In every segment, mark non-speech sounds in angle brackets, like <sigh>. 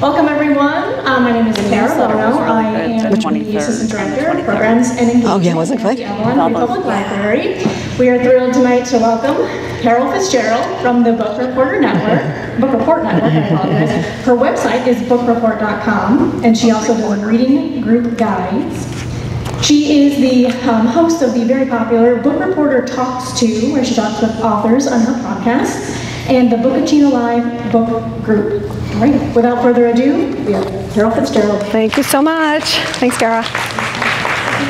Welcome, everyone. Uh, my name is Kara Lono. I am the Assistant Director of Programs and Engagement Oh, yeah, wasn't at the Avalon Public Library. We are thrilled tonight to welcome Carol Fitzgerald from the Book Reporter Network, Book Report Network, I apologize. Her website is bookreport.com, and she also does reading group guides. She is the um, host of the very popular Book Reporter Talks To, where she talks with authors on her podcast, and the Book of Bookachino Live book group. All right, without further ado, we have Carol Fitzgerald. Thank you so much. Thanks, Kara.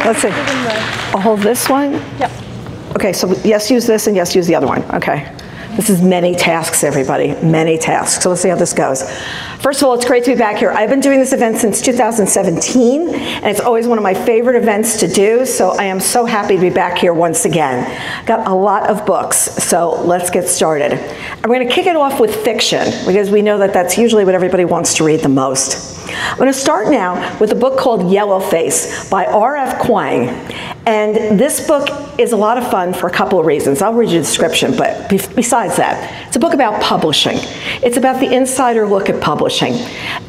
Let's see. I'll hold this one. Yep. Okay, so yes, use this and yes, use the other one. Okay. This is many tasks, everybody, many tasks. So let's see how this goes. First of all, it's great to be back here. I've been doing this event since 2017, and it's always one of my favorite events to do, so I am so happy to be back here once again. Got a lot of books, so let's get started. I'm going to kick it off with fiction, because we know that that's usually what everybody wants to read the most. I'm going to start now with a book called Yellowface by R.F. Kuang. And this book is a lot of fun for a couple of reasons. I'll read you the description, but be- besides that, it's a book about publishing. It's about the insider look at publishing.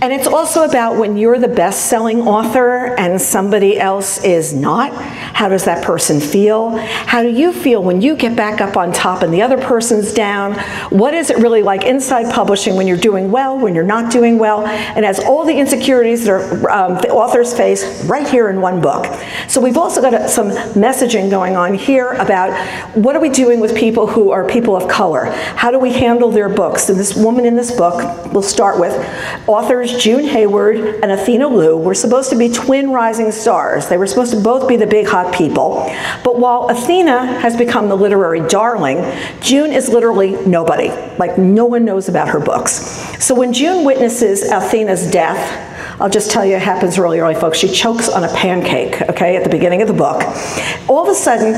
And it's also about when you're the best selling author and somebody else is not. How does that person feel? How do you feel when you get back up on top and the other person's down? What is it really like inside publishing when you're doing well, when you're not doing well? And has all the insecurities that are, um, the authors face right here in one book. So we've also got a, some messaging going on here about what are we doing with people who are people of color? How do we handle their books? And this woman in this book, we'll start with, authors June Hayward and Athena Liu were supposed to be twin rising stars. They were supposed to both be the big hot people. But while Athena has become the literary darling, June is literally nobody. Like no one knows about her books. So when June witnesses Athena's death, I'll just tell you it happens really early, folks. She chokes on a pancake, okay, at the beginning of the book. All of a sudden,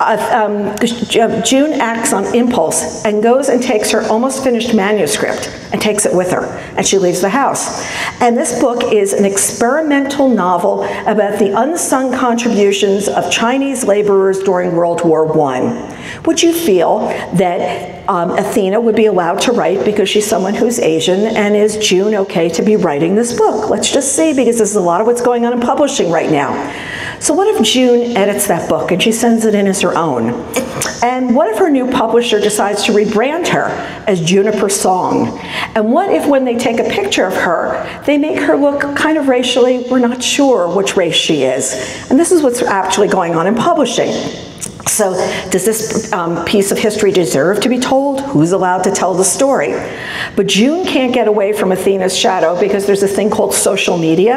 uh, um, June acts on impulse and goes and takes her almost finished manuscript and takes it with her, and she leaves the house. And this book is an experimental novel about the unsung contributions of Chinese laborers during World War I. Would you feel that um, Athena would be allowed to write because she's someone who's Asian, and is June okay to be writing this book? Let's just see, because this is a lot of what's going on in publishing right now. So what if June edits that book and she sends it in as her own? And what if her new publisher decides to rebrand her as Juniper Song? And what if when they take a picture of her, they make her look kind of racially, we're not sure which race she is. And this is what's actually going on in publishing. So does this um, piece of history deserve to be told? Who's allowed to tell the story? But June can't get away from Athena's shadow because there's this thing called social media,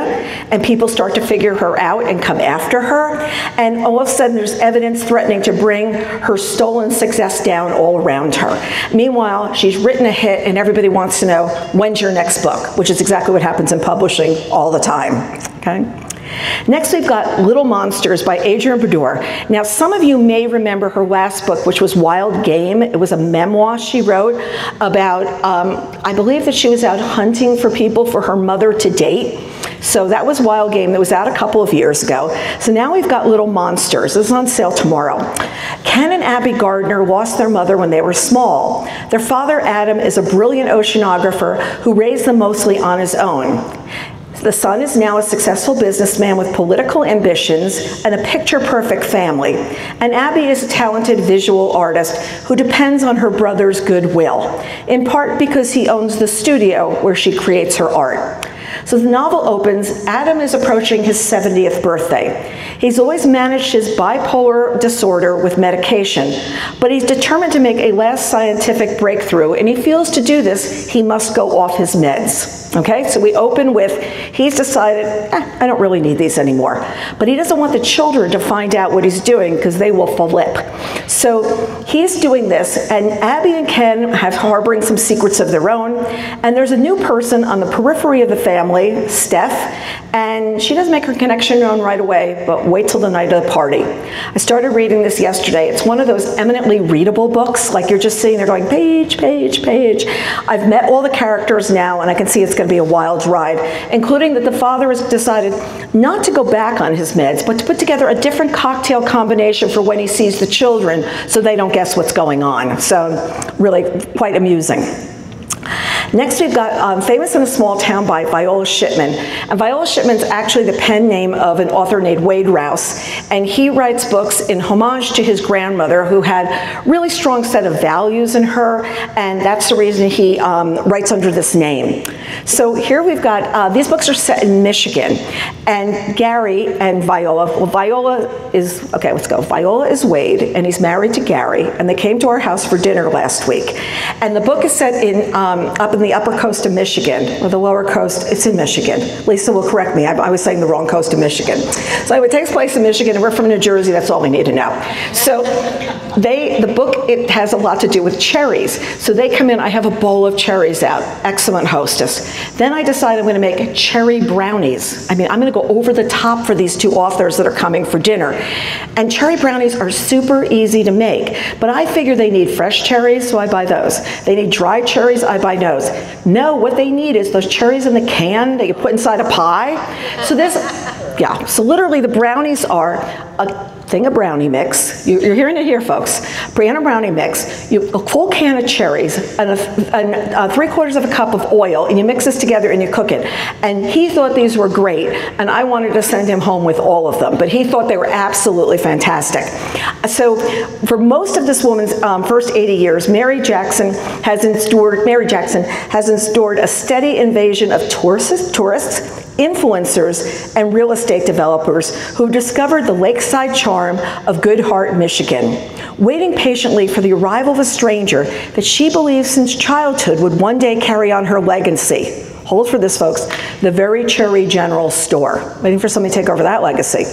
and people start to figure her out and come after her. And all of a sudden, there's evidence threatening to bring her stolen success down all around her. Meanwhile, she's written a hit, and everybody wants to know when's your next book, which is exactly what happens in publishing all the time. Okay? Next, we've got Little Monsters by Adrienne Brodeur. Now, some of you may remember her last book, which was Wild Game. It was a memoir she wrote about, um, I believe that she was out hunting for people for her mother to date. So that was Wild Game that was out a couple of years ago. So now we've got Little Monsters. This is on sale tomorrow. Ken and Abby Gardner lost their mother when they were small. Their father, Adam, is a brilliant oceanographer who raised them mostly on his own. The son is now a successful businessman with political ambitions and a picture perfect family. And Abby is a talented visual artist who depends on her brother's goodwill, in part because he owns the studio where she creates her art. So the novel opens, Adam is approaching his 70th birthday. He's always managed his bipolar disorder with medication, but he's determined to make a last scientific breakthrough, and he feels to do this, he must go off his meds. Okay, so we open with he's decided, eh, I don't really need these anymore. But he doesn't want the children to find out what he's doing because they will flip. So he's doing this, and Abby and Ken have harboring some secrets of their own, and there's a new person on the periphery of the family family, Steph, and she doesn't make her connection known right away, but wait till the night of the party. I started reading this yesterday. It's one of those eminently readable books, like you're just sitting there going page, page, page. I've met all the characters now, and I can see it's going to be a wild ride, including that the father has decided not to go back on his meds, but to put together a different cocktail combination for when he sees the children so they don't guess what's going on. So, really quite amusing. Next, we've got um, Famous in a Small Town by Viola Shipman. And Viola Shipman's actually the pen name of an author named Wade Rouse. And he writes books in homage to his grandmother, who had really strong set of values in her. And that's the reason he um, writes under this name. So here we've got, uh, these books are set in Michigan. And Gary and Viola, well, Viola is, okay, let's go. Viola is Wade, and he's married to Gary. And they came to our house for dinner last week. And the book is set in um, up in the upper coast of Michigan, or the lower coast, it's in Michigan. Lisa will correct me, I, I was saying the wrong coast of Michigan. So it takes place in Michigan, and we're from New Jersey, that's all we need to know. So they, the book, it has a lot to do with cherries. So they come in, I have a bowl of cherries out, excellent hostess. Then I decide I'm gonna make cherry brownies. I mean, I'm gonna go over the top for these two authors that are coming for dinner. And cherry brownies are super easy to make, but I figure they need fresh cherries, so I buy those. They need dry cherries, I buy those. No, what they need is those cherries in the can that you put inside a pie. So this, yeah, so literally the brownies are a thing of brownie mix. You, are hearing it here, folks. Brianna brownie mix. You, a full can of cherries and, a, and a three quarters of a cup of oil, and you mix this together and you cook it. And he thought these were great, and I wanted to send him home with all of them, but he thought they were absolutely fantastic. So for most of this woman's um, first 80 years, Mary Jackson has endured, Mary Jackson has endured a steady invasion of tourists, tourists influencers, and real estate developers who discovered the lakeside charm of Good Heart, Michigan, waiting patiently for the arrival of a stranger that she believes since childhood would one day carry on her legacy. Hold for this, folks. The Very Cherry General Store. Waiting for somebody to take over that legacy.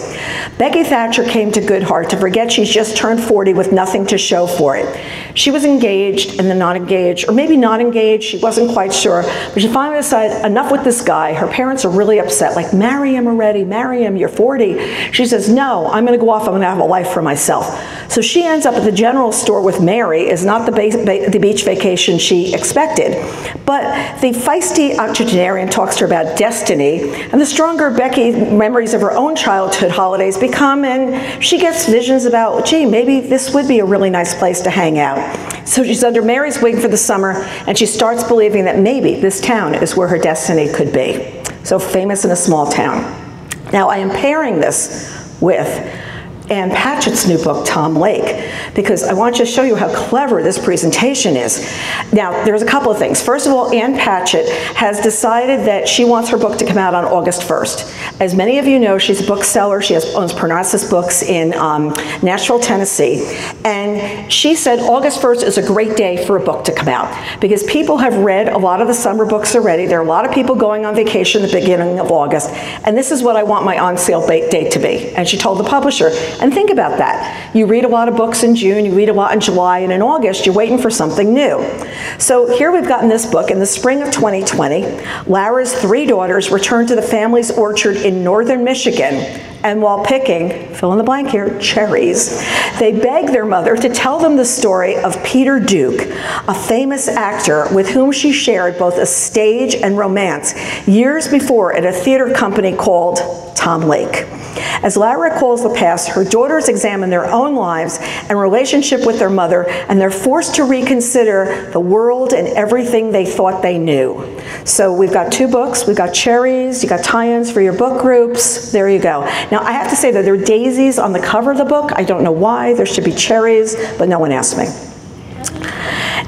Becky Thatcher came to Good Heart to forget she's just turned 40 with nothing to show for it. She was engaged and then not engaged, or maybe not engaged, she wasn't quite sure, but she finally decided, enough with this guy. Her parents are really upset, like, marry him already, marry him, you're 40. She says, no, I'm gonna go off, I'm gonna have a life for myself. So she ends up at the general store with Mary, is not the, the beach vacation she expected. But the feisty uh, octogenarian talks to her about destiny, and the stronger Becky memories of her own childhood holidays become, and she gets visions about, gee, maybe this would be a really nice place to hang out. So she's under Mary's wing for the summer, and she starts believing that maybe this town is where her destiny could be. So famous in a small town. Now I am pairing this with Ann Patchett's new book, Tom Lake, because I want to show you how clever this presentation is. Now, there's a couple of things. First of all, Ann Patchett has decided that she wants her book to come out on August 1st. As many of you know, she's a bookseller. She has, owns Parnassus Books in um, Nashville, Tennessee. And she said August 1st is a great day for a book to come out because people have read a lot of the summer books already. There are a lot of people going on vacation at the beginning of August. And this is what I want my on sale date to be. And she told the publisher, and think about that. You read a lot of books in June, you read a lot in July, and in August, you're waiting for something new. So here we've gotten this book. In the spring of 2020, Lara's three daughters returned to the family's orchard in northern Michigan and while picking, fill in the blank here, cherries, they begged their mother to tell them the story of Peter Duke, a famous actor with whom she shared both a stage and romance years before at a theater company called Tom Lake. As Lara recalls the past, her daughters examine their own lives and relationship with their mother, and they're forced to reconsider the world and everything they thought they knew. So we've got two books, we've got cherries, you got tie-ins for your book groups, there you go. Now I have to say that there are daisies on the cover of the book. I don't know why, there should be cherries, but no one asked me.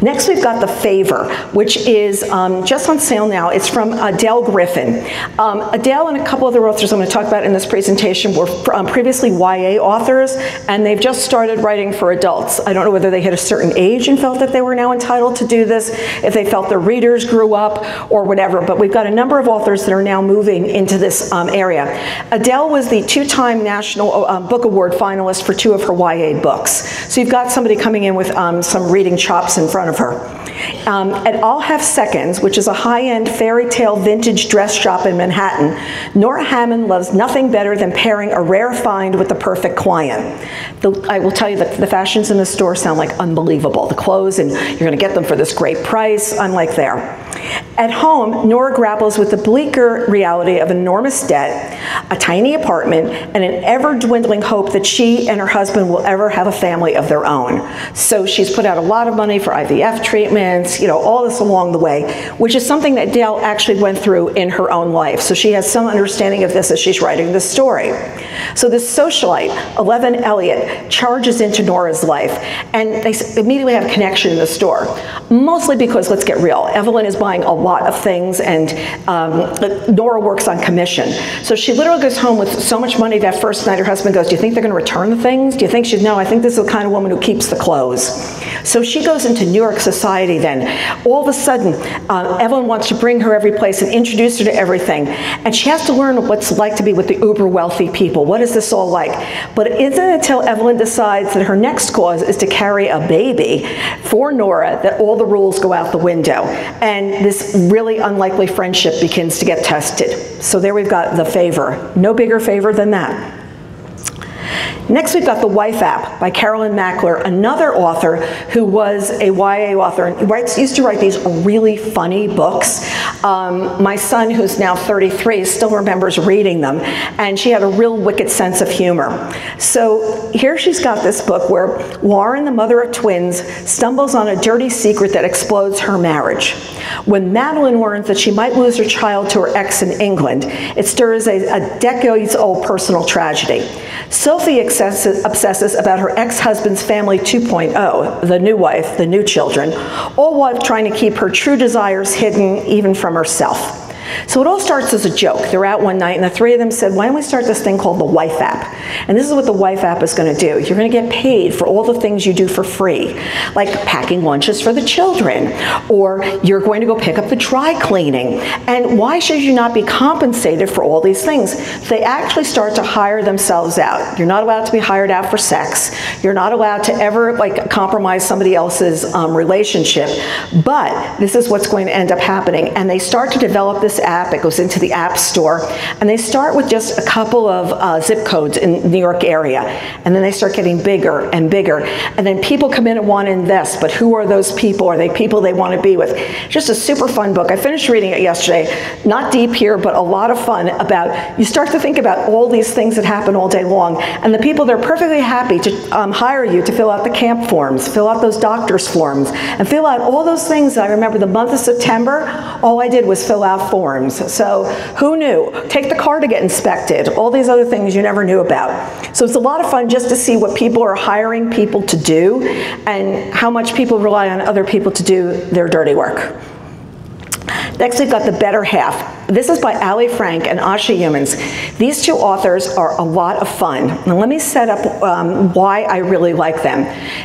Next, we've got The Favor, which is um, just on sale now. It's from Adele Griffin. Um, Adele and a couple of other authors I'm going to talk about in this presentation were um, previously YA authors, and they've just started writing for adults. I don't know whether they hit a certain age and felt that they were now entitled to do this, if they felt their readers grew up, or whatever. But we've got a number of authors that are now moving into this um, area. Adele was the two-time National um, Book Award finalist for two of her YA books. So you've got somebody coming in with um, some reading chops in front front of her. Um, at I'll Have Seconds, which is a high-end fairy tale vintage dress shop in Manhattan, Nora Hammond loves nothing better than pairing a rare find with the perfect client. The, I will tell you that the fashions in the store sound like unbelievable. The clothes, and you're going to get them for this great price, unlike there. At home, Nora grapples with the bleaker reality of enormous debt, a tiny apartment, and an ever dwindling hope that she and her husband will ever have a family of their own. So she's put out a lot of money for IVF treatments, you know, all this along the way, which is something that Dale actually went through in her own life. So she has some understanding of this as she's writing the story. So this socialite, Evelyn Elliott, charges into Nora's life, and they immediately have a connection in the store. Mostly because, let's get real, Evelyn is a lot of things, and um, Nora works on commission. So she literally goes home with so much money that first night her husband goes, do you think they're going to return the things? Do you think she'd, I think this is the kind of woman who keeps the clothes. So she goes into New York society then. All of a sudden, uh, Evelyn wants to bring her every place and introduce her to everything. And she has to learn what's like to be with the uber wealthy people. What is this all like? But it isn't until Evelyn decides that her next cause is to carry a baby for Nora that all the rules go out the window. And this really unlikely friendship begins to get tested. So there we've got the favor. No bigger favor than that. Next, we've got The Wife App by Carolyn Mackler, another author who was a YA author and writes, used to write these really funny books. Um, my son, who's now 33, still remembers reading them, and she had a real wicked sense of humor. So here she's got this book where Lauren, the mother of twins, stumbles on a dirty secret that explodes her marriage. When Madeline learns that she might lose her child to her ex in England, it stirs a, a decades-old personal tragedy. Sophie obsesses about her ex-husband's family 2.0, the new wife, the new children, all while trying to keep her true desires hidden even from herself. So it all starts as a joke. They're out one night, and the three of them said, Why don't we start this thing called the Wife App? And this is what the Wife App is going to do. You're going to get paid for all the things you do for free, like packing lunches for the children, or you're going to go pick up the dry cleaning. And why should you not be compensated for all these things? They actually start to hire themselves out. You're not allowed to be hired out for sex. You're not allowed to ever like compromise somebody else's um, relationship. But this is what's going to end up happening. And they start to develop this app. It goes into the App Store. And they start with just a couple of uh, zip codes in New York area. And then they start getting bigger and bigger. And then people come in and want to invest. But who are those people? Are they people they want to be with? Just a super fun book. I finished reading it yesterday. Not deep here, but a lot of fun about, you start to think about all these things that happen all day long. And the people, they're perfectly happy to um, hire you to fill out the camp forms, fill out those doctor's forms, and fill out all those things. I remember the month of September, all I did was fill out forms So who knew? Take the car to get inspected. All these other things you never knew about. So it's a lot of fun just to see what people are hiring people to do and how much people rely on other people to do their dirty work. Next, we've got The Better Half. This is by Alli Frank and Asha Youmans. These two authors are a lot of fun. Now, let me set up um, why I really like them.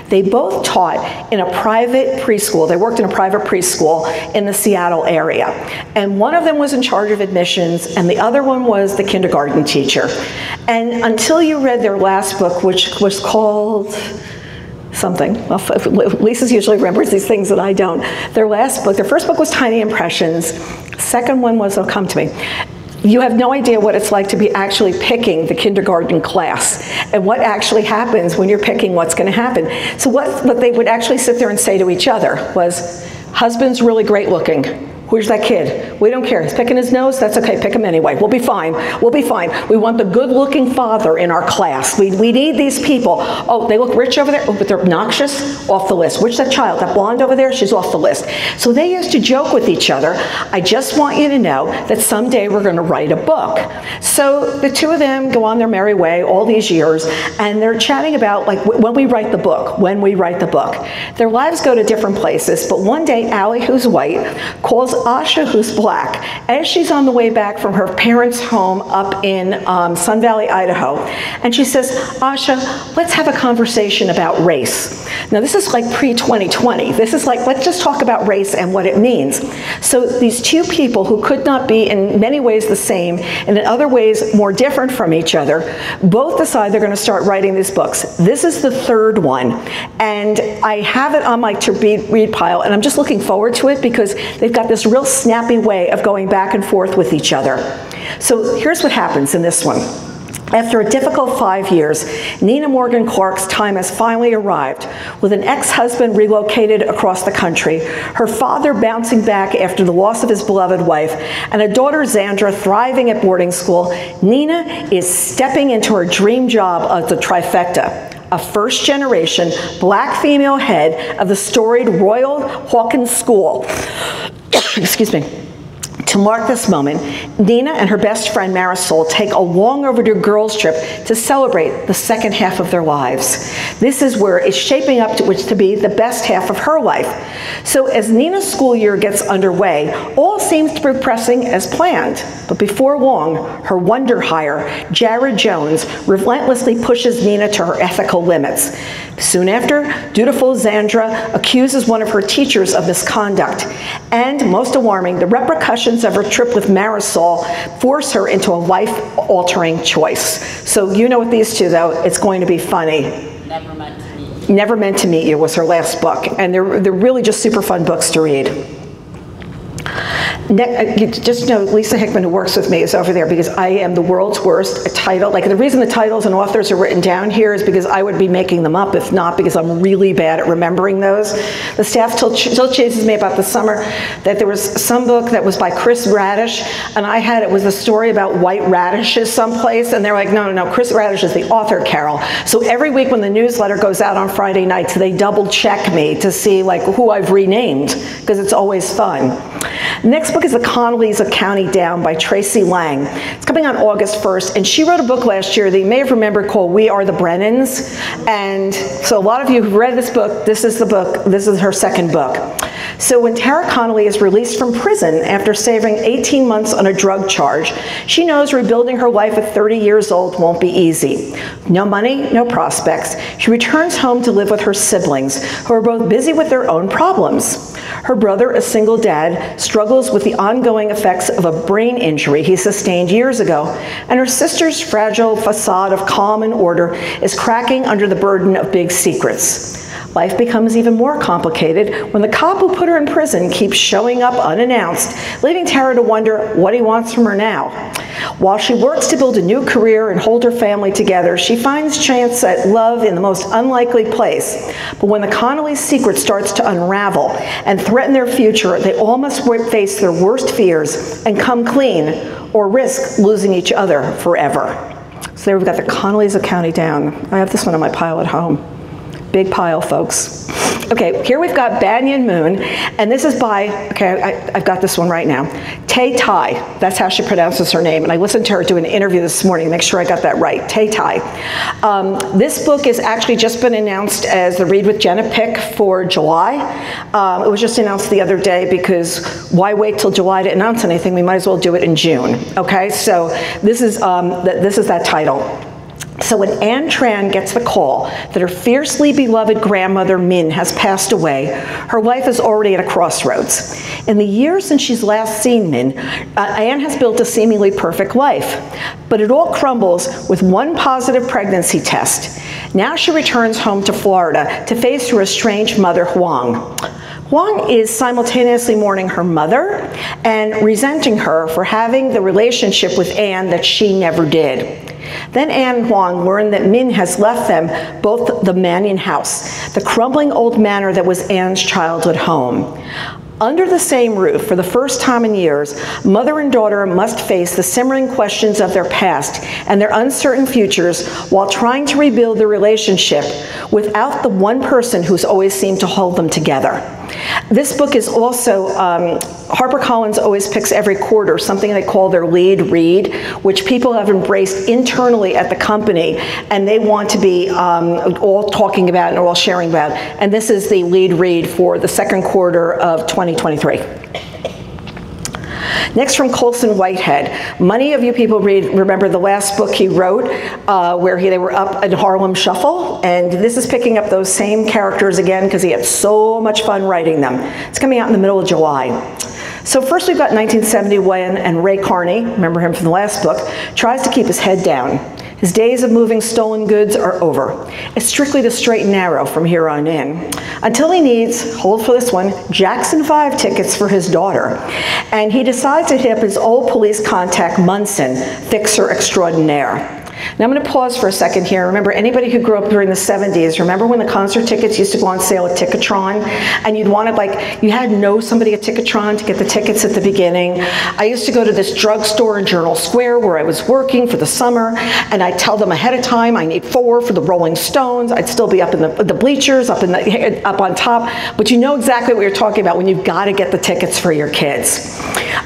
They both taught in a private preschool. They worked in a private preschool in the Seattle area. And one of them was in charge of admissions, and the other one was the kindergarten teacher. And until you read their last book, which was called something. Lisa usually remembers these things that I don't. Their last book, their first book was Tiny Impressions. Second one was, oh, come to me. You have no idea what it's like to be actually picking the kindergarten class and what actually happens when you're picking what's going to happen. So what, what they would actually sit there and say to each other was, husband's really great looking, Where's that kid? We don't care. He's picking his nose. That's okay. Pick him anyway. We'll be fine. We'll be fine. We want the good looking father in our class. We, we need these people. Oh, they look rich over there, oh, but they're obnoxious. Off the list. Which that child? That blonde over there? She's off the list. So they used to joke with each other. I just want you to know that someday we're going to write a book. So the two of them go on their merry way all these years, and they're chatting about like when we write the book, when we write the book. Their lives go to different places, but one day Alli, who's white, calls Asha, who's black, as she's on the way back from her parents' home up in um, Sun Valley, Idaho, and she says, Asha, let's have a conversation about race. Now, this is like pre 2020. This is like, let's just talk about race and what it means. So, these two people who could not be in many ways the same and in other ways more different from each other both decide they're going to start writing these books. This is the third one, and I have it on my to read, read pile, and I'm just looking forward to it because they've got this real snappy way of going back and forth with each other. So here's what happens in this one. After a difficult five years, Nina Morgan Clark's time has finally arrived. With an ex-husband relocated across the country, her father bouncing back after the loss of his beloved wife, and a daughter, Xandra, thriving at boarding school, Nina is stepping into her dream job of the trifecta a first generation black female head of the storied Royal Hawkins School. Excuse me. To mark this moment, Nina and her best friend Marisol take a long overdue girls' trip to celebrate the second half of their lives. This is where it's shaping up to, which to be the best half of her life. So as Nina's school year gets underway, all seems to be pressing as planned. But before long, her wonder hire, Jared Jones, relentlessly pushes Nina to her ethical limits. Soon after, dutiful Zandra accuses one of her teachers of misconduct. And most alarming, the repercussions of her trip with Marisol force her into a life-altering choice. So you know with these two, though, it's going to be funny. Never meant to meet you. Never Meant to Meet You was her last book, and they're, they're really just super fun books to read. Uh, just know Lisa Hickman, who works with me, is over there because I am the world's worst title. Like the reason the titles and authors are written down here is because I would be making them up if not because I'm really bad at remembering those. The staff still, still chases me about the summer that there was some book that was by Kris Radish, and I had it was a story about white radishes someplace, and they're like, no, no, no, Kris Radish is the author, Carol. So every week when the newsletter goes out on Friday nights, they double check me to see like who I've renamed because it's always fun. Next book is The Connollys of County Down by Tracey Lange. It's coming on August 1st, and she wrote a book last year that you may have remembered called We Are the Brennans. And so a lot of you who've read this book, this is the book, this is her second book. So when Tara Connolly is released from prison after serving 18 months on a drug charge, she knows rebuilding her life at 30 years old won't be easy. No money, no prospects. She returns home to live with her siblings, who are both busy with their own problems. Her brother, a single dad, struggles with the ongoing effects of a brain injury he sustained years ago, and her sister's fragile facade of calm and order is cracking under the burden of big secrets. Life becomes even more complicated when the cop who put her in prison keeps showing up unannounced, leaving Tara to wonder what he wants from her now. While she works to build a new career and hold her family together, she finds chance at love in the most unlikely place. But when the Connolly's secret starts to unravel and threaten their future, they all must face their worst fears and come clean or risk losing each other forever. So there we've got the Connollys of County Down. I have this one on my pile at home. Big pile, folks. Okay, here we've got Banyan Moon, and this is by, okay, I, have got this one right now. Thao Thai, that's how she pronounces her name, and I listened to her do an interview this morning to make sure I got that right. Thao Thai. Um, this book has actually just been announced as the Read with Jenna pick for July. Um, it was just announced the other day because why wait till July to announce anything? We might as well do it in June. Okay, so this is um, th this is that title. So when Anne Tran gets the call that her fiercely beloved grandmother Minh has passed away, her life is already at a crossroads. In the years since she's last seen Minh, uh, Anne has built a seemingly perfect life. But it all crumbles with one positive pregnancy test. Now she returns home to Florida to face her estranged mother, Huong. Huong is simultaneously mourning her mother and resenting her for having the relationship with Anne that she never did. Then Anne and Huong learned that Minh has left them both the Mannion house, the crumbling old manor that was Anne's childhood home. Under the same roof, for the first time in years, mother and daughter must face the simmering questions of their past and their uncertain futures while trying to rebuild their relationship without the one person who's always seemed to hold them together. This book is also, um, HarperCollins always picks every quarter something they call their lead read, which people have embraced internally at the company, and they want to be um, all talking about and all sharing about. And this is the lead read for the second quarter of 2023. Next from Colson Whitehead. Many of you people read, remember the last book he wrote uh, where he, they were up in Harlem Shuffle, and this is picking up those same characters again because he had so much fun writing them. It's coming out in the middle of July. So first we've got 1971 and Ray Carney, remember him from the last book, tries to keep his head down. His days of moving stolen goods are over. It's strictly the straight and narrow from here on in. Until he needs, hold for this one, Jackson 5 tickets for his daughter. And he decides to hit up his old police contact, Munson, fixer extraordinaire. Now I'm going to pause for a second here. Remember, anybody who grew up during the 70s, remember when the concert tickets used to go on sale at Ticketron? And you'd want to, like, you had to know somebody at Ticketron to get the tickets at the beginning. I used to go to this drugstore in Journal Square where I was working for the summer, and I'd tell them ahead of time I need four for the Rolling Stones. I'd still be up in the, the bleachers, up, in the, <laughs> up on top. But you know exactly what you're talking about when you've got to get the tickets for your kids.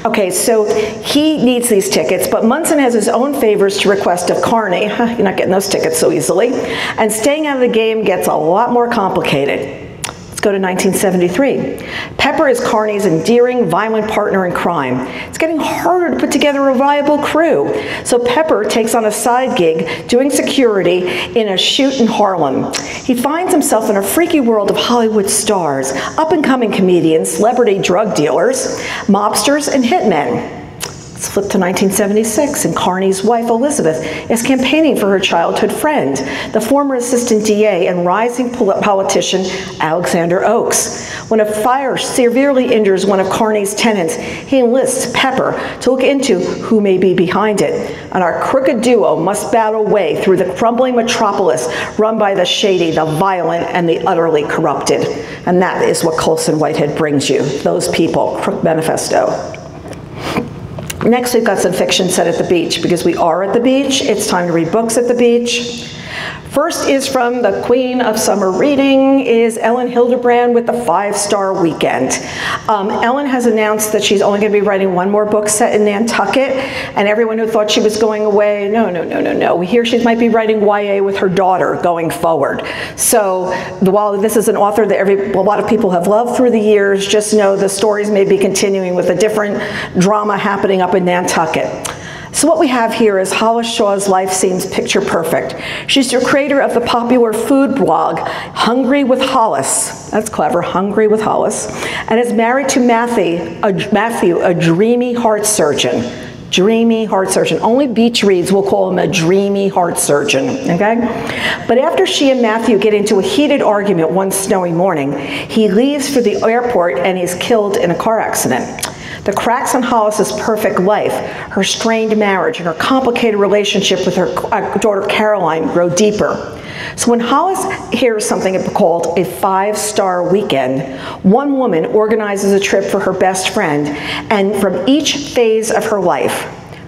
Okay, so he needs these tickets, but Munson has his own favors to request of Carney, <laughs> you're not getting those tickets so easily, and staying out of the game gets a lot more complicated. Let's go to 1973. Pepper is Carney's endearing, violent partner in crime. It's getting harder to put together a viable crew. So Pepper takes on a side gig doing security in a shoot in Harlem. He finds himself in a freaky world of Hollywood stars, up-and-coming comedians, celebrity drug dealers, mobsters, and hitmen. Let's flip to 1976, and Carney's wife, Elizabeth, is campaigning for her childhood friend, the former assistant DA and rising politician Alexander Oakes. When a fire severely injures one of Carney's tenants, he enlists Pepper to look into who may be behind it. And our crooked duo must battle way through the crumbling metropolis run by the shady, the violent, and the utterly corrupted. And that is what Colson Whitehead brings you, those people, Crook Manifesto. Next, we've got some fiction set at the beach. Because we are at the beach, it's time to read books at the beach. First is from the queen of summer reading is Elin Hilderbrand with the five-star weekend. Um, Elin has announced that she's only going to be writing one more book set in Nantucket, and everyone who thought she was going away, no, no, no, no, no. We hear she might be writing YA with her daughter going forward. So while this is an author that every, a lot of people have loved through the years, just know the stories may be continuing with a different drama happening up in Nantucket. So what we have here is Hollis Shaw's life seems picture perfect. She's the creator of the popular food blog, Hungry with Hollis. That's clever, Hungry with Hollis. And is married to Matthew, a, Matthew, a dreamy heart surgeon. Dreamy heart surgeon. Only beach reads will call him a dreamy heart surgeon, okay? But after she and Matthew get into a heated argument one snowy morning, he leaves for the airport and is killed in a car accident. The cracks in Hollis's perfect life, her strained marriage, and her complicated relationship with her uh, daughter Caroline grow deeper. So when Hollis hears something called a five-star weekend, one woman organizes a trip for her best friend, and from each phase of her life,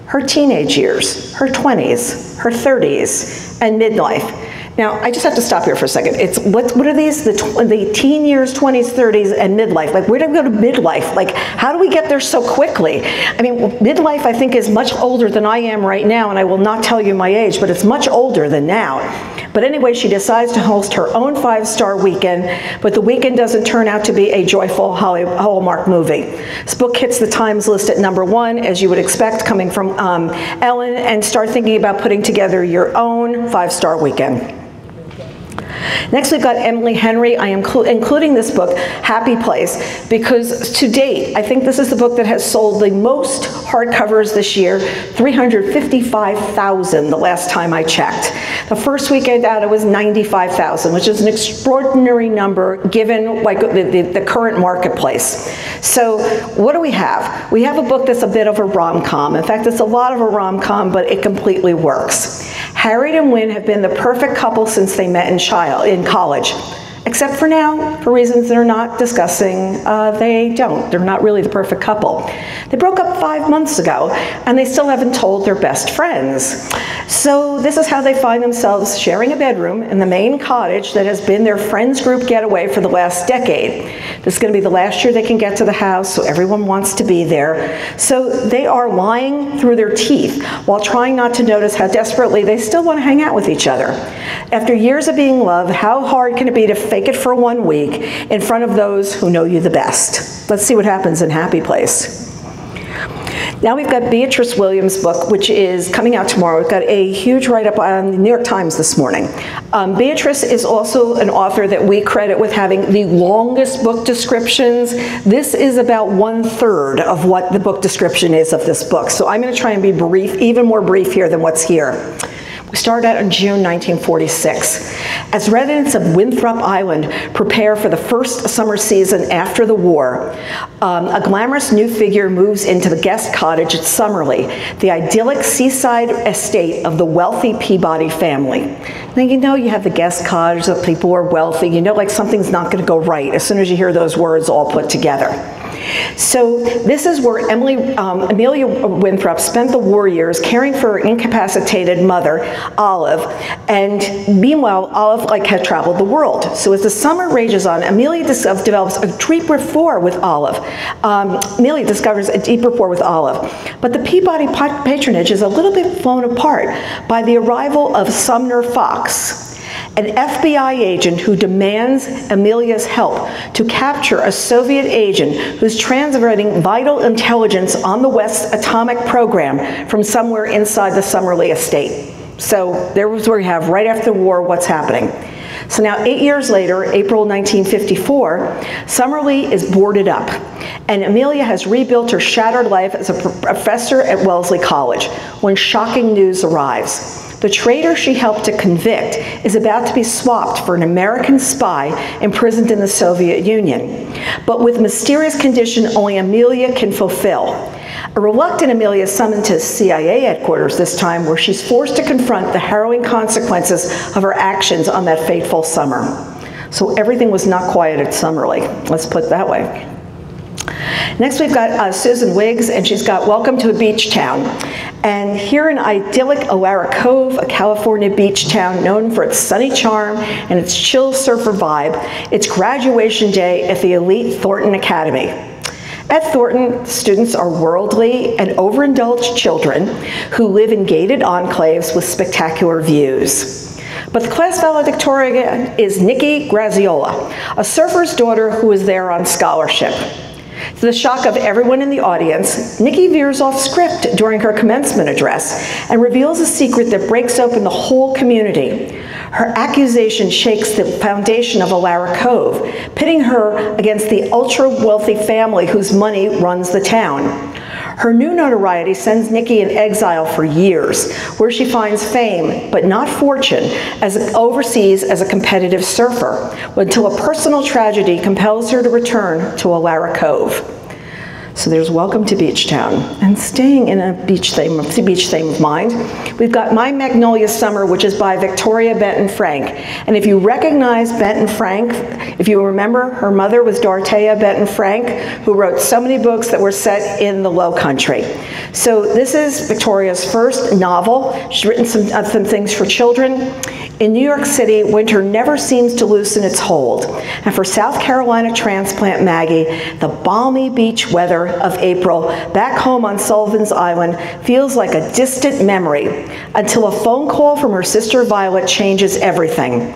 her teenage years, her 20s, her 30s, and midlife, now, I just have to stop here for a second. It's what, what are these? The, the teen years, 20s, 30s, and midlife. Like, where do we go to midlife? Like, how do we get there so quickly? I mean, midlife, I think, is much older than I am right now, and I will not tell you my age, but it's much older than now. But anyway, she decides to host her own five-star weekend, but the weekend doesn't turn out to be a joyful Hallmark movie. This book hits the Times list at number one, as you would expect, coming from um, Elin, and start thinking about putting together your own five-star weekend. Next, we've got Emily Henry. I am including this book, Happy Place, because to date, I think this is the book that has sold the most hardcovers this year, 355,000 the last time I checked. The first weekend out, it was 95,000, which is an extraordinary number given like the, the, the current marketplace. So what do we have? We have a book that's a bit of a rom-com. In fact, it's a lot of a rom-com, but it completely works. Harriet and Wyn have been the perfect couple since they met in, child, in college. Except for now, for reasons they're not discussing, uh, they don't. They're not really the perfect couple. They broke up five months ago, and they still haven't told their best friends. So this is how they find themselves sharing a bedroom in the main cottage that has been their friends group getaway for the last decade. This is going to be the last year they can get to the house, so everyone wants to be there. So they are lying through their teeth while trying not to notice how desperately they still want to hang out with each other. After years of being loved, how hard can it be to fake it for one week in front of those who know you the best? Let's see what happens in Happy Place. Now we've got Beatriz Williams' book, which is coming out tomorrow. We've got a huge write-up on the New York Times this morning. Um, Beatriz is also an author that we credit with having the longest book descriptions. This is about one third of what the book description is of this book. So I'm going to try and be brief, even more brief here than what's here. We started out in June 1946. As residents of Winthrop Island prepare for the first summer season after the war, um, a glamorous new figure moves into the guest cottage at Summerly, the idyllic seaside estate of the wealthy Peabody family. Now you know you have the guest cottage, the people are wealthy, you know like something's not going to go right as soon as you hear those words all put together. So this is where Emily, um, Amelia Winthrop spent the war years caring for her incapacitated mother, Olive, and meanwhile, Olive like had traveled the world. So as the summer rages on, Amelia develops a deep rapport with Olive. Um, Amelia discovers a deep rapport with Olive. But the Peabody patronage is a little bit flown apart by the arrival of Sumner Fox, an FBI agent who demands Amelia's help to capture a Soviet agent who's transmitting vital intelligence on the West's atomic program from somewhere inside the Summerly estate. So there was where we have right after the war what's happening. So now eight years later, April 1954, Summerly is boarded up and Amelia has rebuilt her shattered life as a professor at Wellesley College when shocking news arrives. The traitor she helped to convict is about to be swapped for an American spy imprisoned in the Soviet Union, but with mysterious condition only Amelia can fulfill. A reluctant Amelia is summoned to CIA headquarters this time where she's forced to confront the harrowing consequences of her actions on that fateful summer. So everything was not quiet at Summerly, let's put it that way. Next, we've got uh, Susan Wiggs, and she's got Welcome to a Beach Town. And here in idyllic Alara Cove, a California beach town known for its sunny charm and its chill surfer vibe, it's graduation day at the elite Thornton Academy. At Thornton, students are worldly and overindulged children who live in gated enclaves with spectacular views. But the class valedictorian is Nikki Graziola, a surfer's daughter who is there on scholarship. To the shock of everyone in the audience, Nikki veers off script during her commencement address and reveals a secret that breaks open the whole community. Her accusation shakes the foundation of Alara Cove, pitting her against the ultra-wealthy family whose money runs the town. Her new notoriety sends Nikki in exile for years, where she finds fame, but not fortune, as overseas as a competitive surfer, until a personal tragedy compels her to return to Alara Cove. So there's Welcome to Beach Town. And staying in a beach theme, beach theme of mind, we've got My Magnolia Summer, which is by Victoria Benton Frank. And if you recognize Benton Frank, if you remember, her mother was Dorothea Benton Frank, who wrote so many books that were set in the Low Country. So this is Victoria's first novel. She's written some, uh, some things for children. In New York City, winter never seems to loosen its hold. And for South Carolina transplant Maggie, the balmy beach weather of April back home on Sullivan's Island feels like a distant memory until a phone call from her sister Violet changes everything.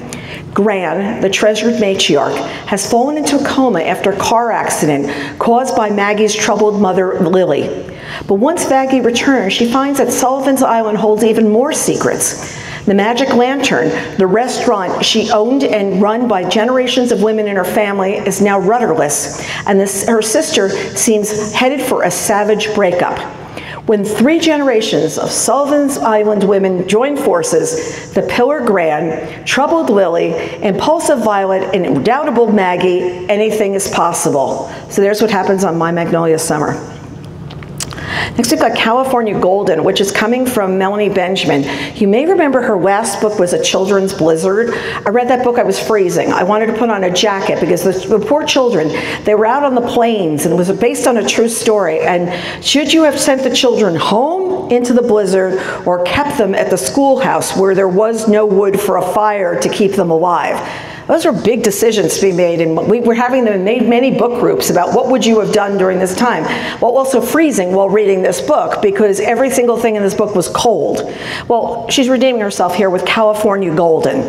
Gran, the treasured matriarch, has fallen into a coma after a car accident caused by Maggie's troubled mother, Lily. But once Maggie returns, she finds that Sullivan's Island holds even more secrets. The Magic Lantern, the restaurant she owned and run by generations of women in her family, is now rudderless, and this, her sister seems headed for a savage breakup. When three generations of Sullivan's Island women join forces, the Pillar Grand, Troubled Lily, Impulsive Violet, and Redoubtable Maggie, anything is possible. So there's what happens on My Magnolia Summer. Next we've got California Golden, which is coming from Melanie Benjamin. You may remember her last book was A Children's Blizzard. I read that book, I was freezing. I wanted to put on a jacket because the, the poor children, they were out on the plains and it was based on a true story. And should you have sent the children home into the blizzard or kept them at the schoolhouse where there was no wood for a fire to keep them alive? Those are big decisions to be made, and we were having them made many book groups about what would you have done during this time, while also freezing while reading this book because every single thing in this book was cold. Well, she's redeeming herself here with California Golden.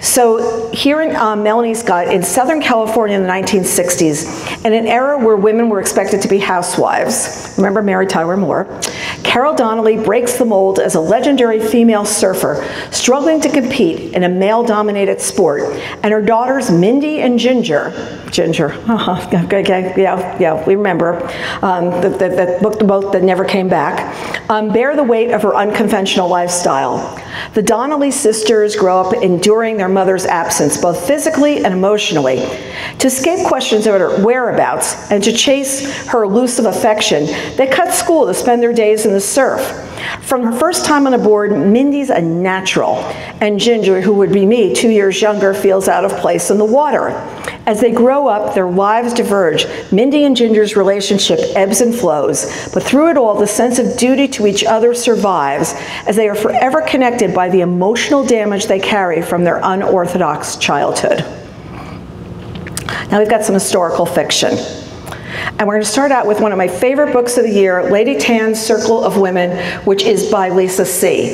So here in uh, Melanie's gut, in Southern California in the 1960s, in an era where women were expected to be housewives, remember Mary Tyler Moore, Carol Donnelly breaks the mold as a legendary female surfer, struggling to compete in a male-dominated sport, and her daughters Mindy and Ginger, Ginger, uh-huh, okay, yeah, yeah, we remember, um, that, that, that book, the boat that never came back, um, bear the weight of her unconventional lifestyle. The Donnelly sisters grow up enduring their mother's absence, both physically and emotionally. To escape questions about her whereabouts and to chase her elusive affection, they cut school to spend their days in the surf. From her first time on a board, Mindy's a natural, and Ginger, who would be me, two years younger, feels out of place in the water. As they grow up, their lives diverge. Mindy and Ginger's relationship ebbs and flows, but through it all, the sense of duty to each other survives as they are forever connected by the emotional damage they carry from their unorthodox childhood. Now we've got some historical fiction. And we're going to start out with one of my favorite books of the year, Lady Tan's Circle of Women, which is by Lisa See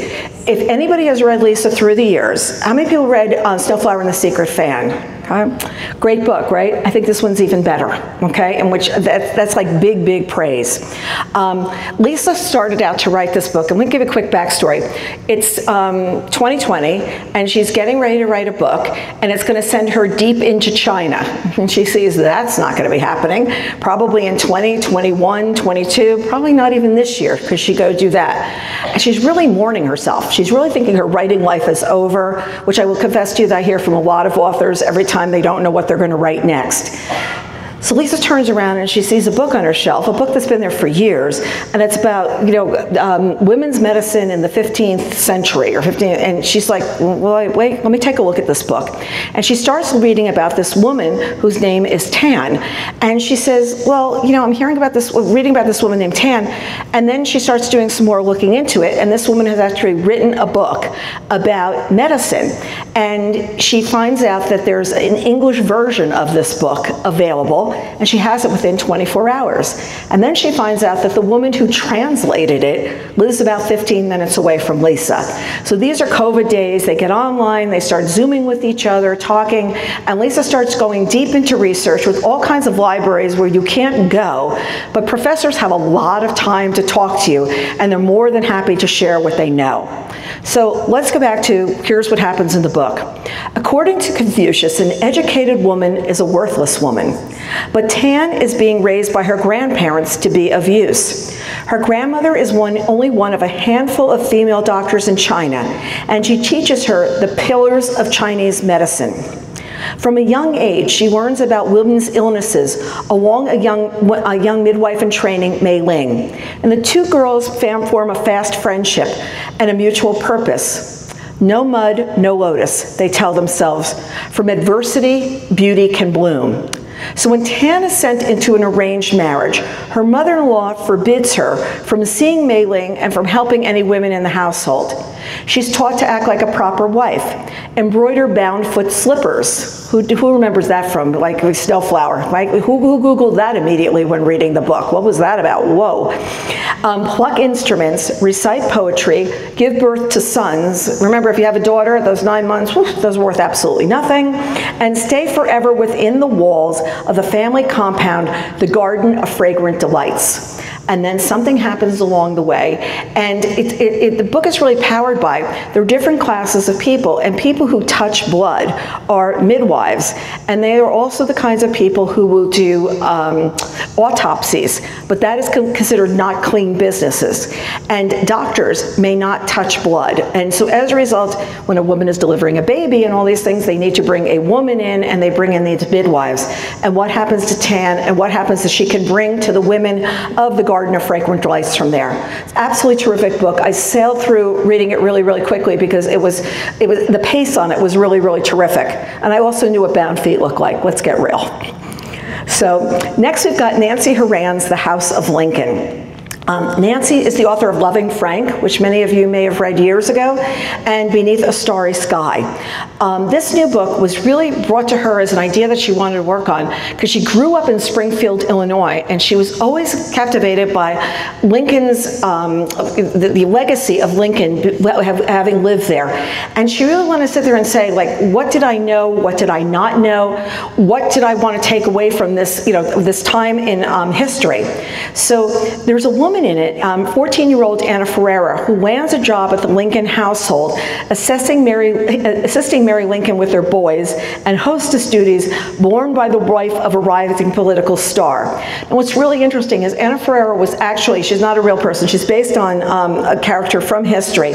If anybody has read Lisa through the years, how many people read uh, Snowflower and the Secret Fan? Okay. Great book, right? I think this one's even better, okay? In which that, that's like big, big praise. Um, Lisa started out to write this book, and let me give a quick backstory. It's um, 2020, and she's getting ready to write a book, and it's going to send her deep into China. And she sees that's not going to be happening, probably in 2021, 22, probably not even this year, because she go do that. And she's really mourning herself. She's really thinking her writing life is over, which I will confess to you that I hear from a lot of authors every time they don't know what they're going to write next. So Lisa turns around and she sees a book on her shelf, a book that's been there for years, and it's about, you know, um, women's medicine in the 15th century or 15th, and she's like, well, wait, let me take a look at this book. And she starts reading about this woman whose name is Tan, and she says, well, you know, I'm hearing about this, reading about this woman named Tan, and then she starts doing some more looking into it, and this woman has actually written a book about medicine, and she finds out that there's an English version of this book available, and she has it within 24 hours. And then she finds out that the woman who translated it lives about 15 minutes away from Lisa. So these are COVID days. They get online, they start Zooming with each other, talking, and Lisa starts going deep into research with all kinds of libraries where you can't go, but professors have a lot of time to talk to you, and they're more than happy to share what they know. So let's go back to here's what happens in the book. According to Confucius, an educated woman is a worthless woman. But Tan is being raised by her grandparents to be of use. Her grandmother is one, only one of a handful of female doctors in China, and she teaches her the pillars of Chinese medicine. From a young age, she learns about women's illnesses along a young, a young midwife in training, Mei Ling. And the two girls form a fast friendship and a mutual purpose. No mud, no lotus, they tell themselves. From adversity, beauty can bloom. So when Tan is sent into an arranged marriage, her mother-in-law forbids her from seeing Mei Ling and from helping any women in the household. She's taught to act like a proper wife, embroider bound foot slippers. Who, who remembers that from, like Snowflower? Like, who, who Googled that immediately when reading the book? What was that about? Whoa. Um, pluck instruments, recite poetry, give birth to sons. Remember, if you have a daughter, those nine months, whew, those are worth absolutely nothing. And stay forever within the walls of the family compound, the garden of fragrant delights and then something happens along the way. And it, it, it, the book is really powered by, there are different classes of people, and people who touch blood are midwives, and they are also the kinds of people who will do um, autopsies, but that is considered not clean businesses. And doctors may not touch blood. And so as a result, when a woman is delivering a baby and all these things, they need to bring a woman in and they bring in these midwives. And what happens to Tan and what happens is she can bring to the women of the Garden of Fragrant Delights from there. Absolutely terrific book. I sailed through reading it really, really quickly because it was, it was, the pace on it was really, really terrific. And I also knew what Bound Feet looked like. Let's get real. So next we've got Nancy Horan's The House of Lincoln. Um, Nancy is the author of Loving Frank, which many of you may have read years ago, and Beneath a Starry Sky. Um, this new book was really brought to her as an idea that she wanted to work on because she grew up in Springfield, Illinois, and she was always captivated by Lincoln's, um, the, the, legacy of Lincoln having lived there. And she really wanted to sit there and say, like, what did I know? What did I not know? What did I want to take away from this, you know, this time in um, history? So there's a woman woman in it, 14-year-old um, Anna Ferreira, who lands a job at the Lincoln household, assessing Mary, assisting Mary Lincoln with their boys and hostess duties borne by the wife of a rising political star. And what's really interesting is Anna Ferreira was actually, she's not a real person, she's based on um, a character from history.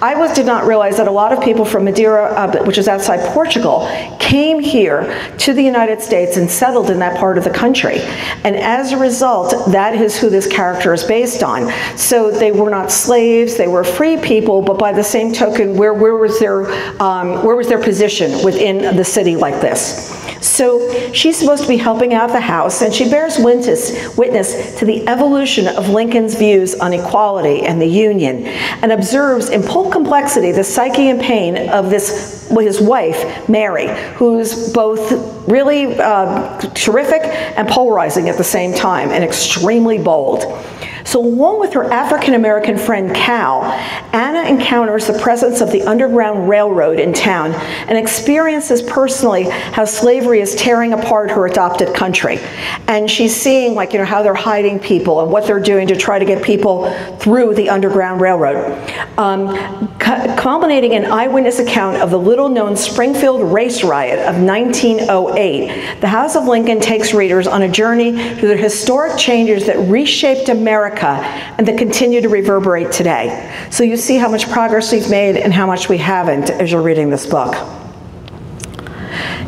I was, did not realize that a lot of people from Madeira, uh, which is outside Portugal, came here to the United States and settled in that part of the country. And as a result, that is who this character is based on. So they were not slaves, they were free people, but by the same token, where, where, was, their, um, where was their position within the city like this? So she's supposed to be helping out the House, and she bears witness, witness to the evolution of Lincoln's views on equality and the Union, and observes in full complexity the psyche and pain of this his wife, Mary, who's both really uh, terrific and polarizing at the same time, and extremely bold. So along with her African American friend Cal, Anna encounters the presence of the Underground Railroad in town and experiences personally how slavery is tearing apart her adopted country. And she's seeing like, you know, how they're hiding people and what they're doing to try to get people through the Underground Railroad. Um, culminating an eyewitness account of the little-known Springfield race riot of 1908, the House of Lincoln takes readers on a journey through the historic changes that reshaped America America and that continue to reverberate today. So you see how much progress we've made and how much we haven't as you're reading this book.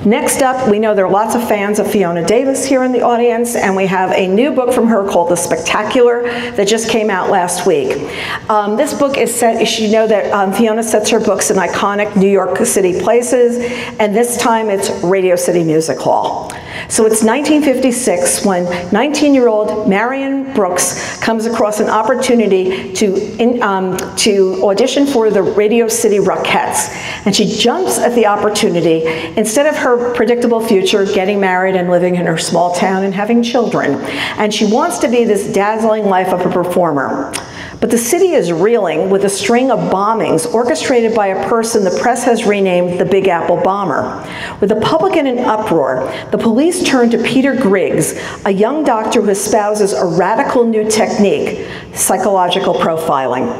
Next up, we know there are lots of fans of Fiona Davis here in the audience, and we have a new book from her called The Spectacular that just came out last week. Um, this book is set, you know that um, Fiona sets her books in iconic New York City places, and this time it's Radio City Music Hall. So it's 1956 when 19-year-old Marion Brooks comes across an opportunity to, in, um, to audition for the Radio City Rockettes. And she jumps at the opportunity. Instead of her predictable future, getting married and living in her small town and having children. And she wants to be this dazzling life of a performer. But the city is reeling with a string of bombings orchestrated by a person the press has renamed the Big Apple Bomber. With the public in an uproar, the police turn to Peter Griggs, a young doctor who espouses a radical new technique, psychological profiling.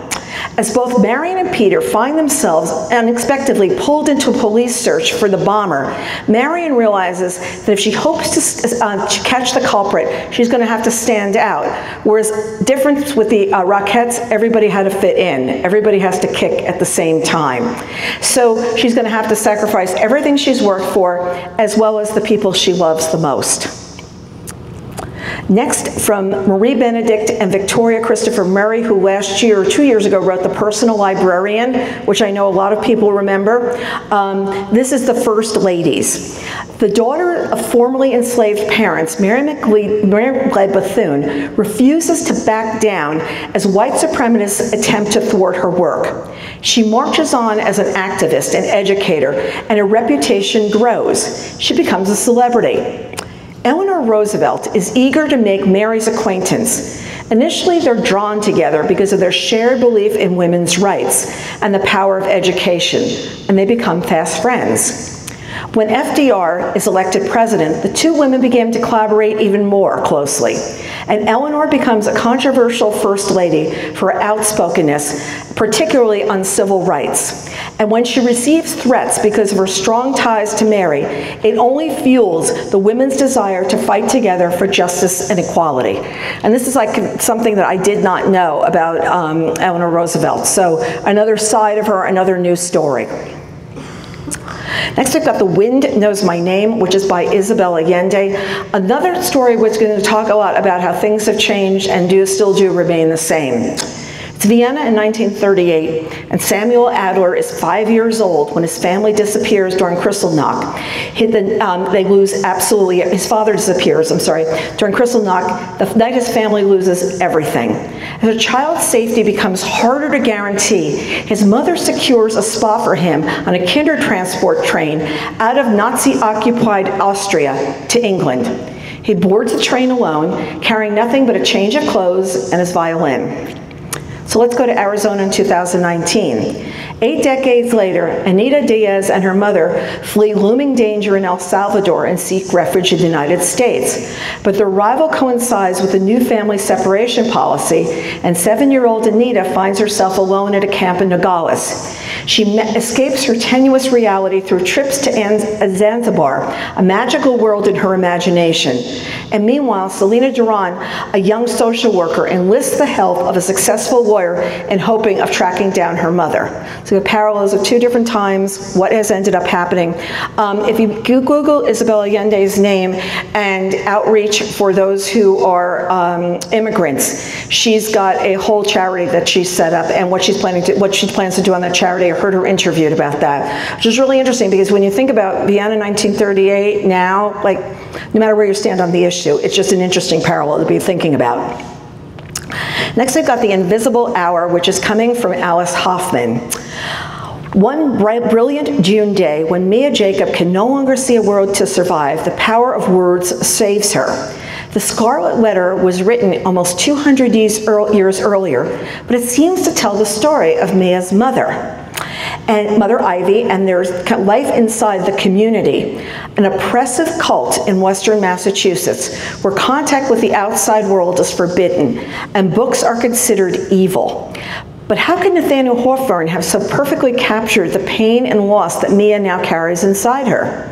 As both Marion and Peter find themselves unexpectedly pulled into a police search for the bomber, Marion realizes that if she hopes to, uh, to catch the culprit, she's going to have to stand out. Whereas difference with the uh, Rockettes, everybody had to fit in. Everybody has to kick at the same time. So she's going to have to sacrifice everything she's worked for, as well as the people she loves the most. Next, from Marie Benedict and Victoria Christopher Murray, who last year or two years ago wrote The Personal Librarian, which I know a lot of people remember. Um, this is the First Ladies. The daughter of formerly enslaved parents, Mary McLeod Bethune, refuses to back down as white supremacists attempt to thwart her work. She marches on as an activist and educator, and her reputation grows. She becomes a celebrity. Eleanor Roosevelt is eager to make Mary's acquaintance. Initially, they're drawn together because of their shared belief in women's rights and the power of education, and they become fast friends. When FDR is elected president, the two women begin to collaborate even more closely. And Eleanor becomes a controversial first lady for outspokenness, particularly on civil rights. And when she receives threats because of her strong ties to Mary, it only fuels the women's desire to fight together for justice and equality. And this is like something that I did not know about um, Eleanor Roosevelt. So another side of her, another new story. Next, I've got The Wind Knows My Name, which is by Isabel Allende. Another story which is going to talk a lot about how things have changed and do still do remain the same. It's Vienna in 1938, and Samuel Adler is five years old when his family disappears during Kristallnacht. Um, they lose absolutely, his father disappears, I'm sorry, during Kristallnacht. The night his family loses everything. As a child's safety becomes harder to guarantee, his mother secures a spot for him on a Kindertransport train out of Nazi-occupied Austria to England. He boards the train alone, carrying nothing but a change of clothes and his violin. So let's go to Arizona in 2019. Eight decades later, Anita Diaz and her mother flee looming danger in El Salvador and seek refuge in the United States. But their arrival coincides with a new family separation policy, and seven-year-old Anita finds herself alone at a camp in Nogales. She escapes her tenuous reality through trips to Zanzibar, a magical world in her imagination. And meanwhile, Selena Duran, a young social worker, enlists the help of a successful lawyer in hoping of tracking down her mother. So the parallels of two different times, what has ended up happening. Um, if you Google Isabel Allende's name and outreach for those who are um, immigrants, she's got a whole charity that she's set up and what she's planning to, what she plans to do on that charity. I heard her interviewed about that, which is really interesting because when you think about Vienna 1938 now, like no matter where you stand on the issue, it's just an interesting parallel to be thinking about. Next, I've got The Invisible Hour, which is coming from Alice Hoffman. One bright, brilliant June day, when Mia Jacob can no longer see a world to survive, the power of words saves her. The Scarlet Letter was written almost 200 years earlier, but it seems to tell the story of Mia's mother and Mother Ivy, and there's life inside the community, an oppressive cult in western Massachusetts where contact with the outside world is forbidden and books are considered evil. But how can Nathaniel Hawthorne have so perfectly captured the pain and loss that Mia now carries inside her?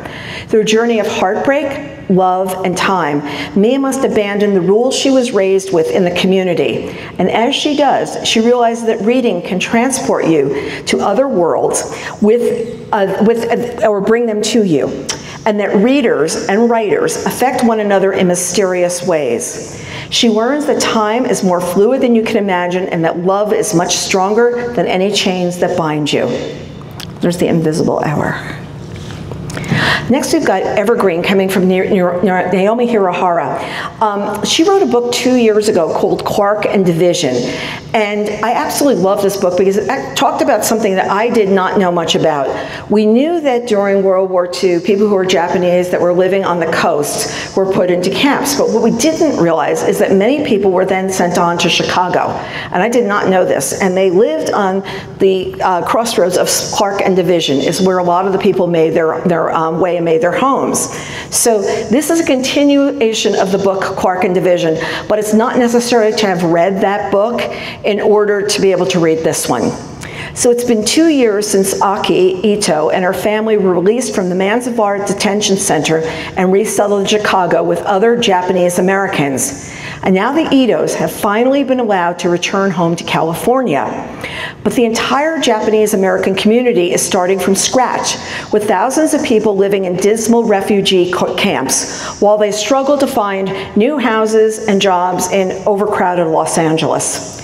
Through a journey of heartbreak, love, and time, Mia must abandon the rules she was raised with in the community. And as she does, she realizes that reading can transport you to other worlds with, uh, with, uh, or bring them to you. And that readers and writers affect one another in mysterious ways. She learns that time is more fluid than you can imagine and that love is much stronger than any chains that bind you. There's the invisible hour. Next, we've got Evergreen coming from Naomi Hirahara. Um, she wrote a book two years ago called Clark and Division. And I absolutely love this book because it talked about something that I did not know much about. We knew that during World War II, people who were Japanese that were living on the coast were put into camps. But what we didn't realize is that many people were then sent on to Chicago. And I did not know this. And they lived on the uh, crossroads of Clark and Division is where a lot of the people made their, their um, way and made their homes. So this is a continuation of the book Clark and Division, but it's not necessary to have read that book in order to be able to read this one. So it's been two years since Aki Ito and her family were released from the Manzanar Detention Center and resettled in Chicago with other Japanese Americans. And now the Itos have finally been allowed to return home to California. But the entire Japanese American community is starting from scratch, with thousands of people living in dismal refugee camps while they struggle to find new houses and jobs in overcrowded Los Angeles.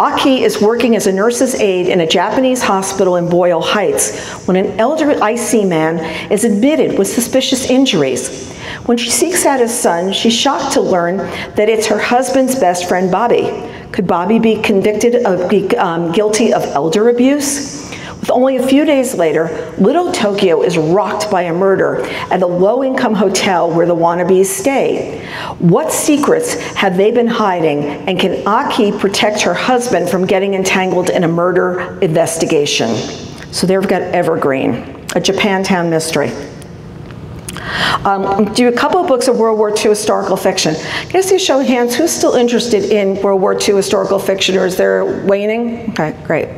Aki is working as a nurse's aide in a Japanese hospital in Boyle Heights when an elderly Issei man is admitted with suspicious injuries. When she seeks out his son, she's shocked to learn that it's her husband's best friend, Bobby. Could Bobby be convicted of be um, guilty of elder abuse? With only a few days later, Little Tokyo is rocked by a murder at a low-income hotel where the wannabes stay. What secrets have they been hiding, and can Aki protect her husband from getting entangled in a murder investigation? So there we've got Evergreen, a Japantown mystery. Um, do a couple of books of World War II historical fiction. I see a show hands? Who's still interested in World War II historical fiction, or is there waning? Okay, great.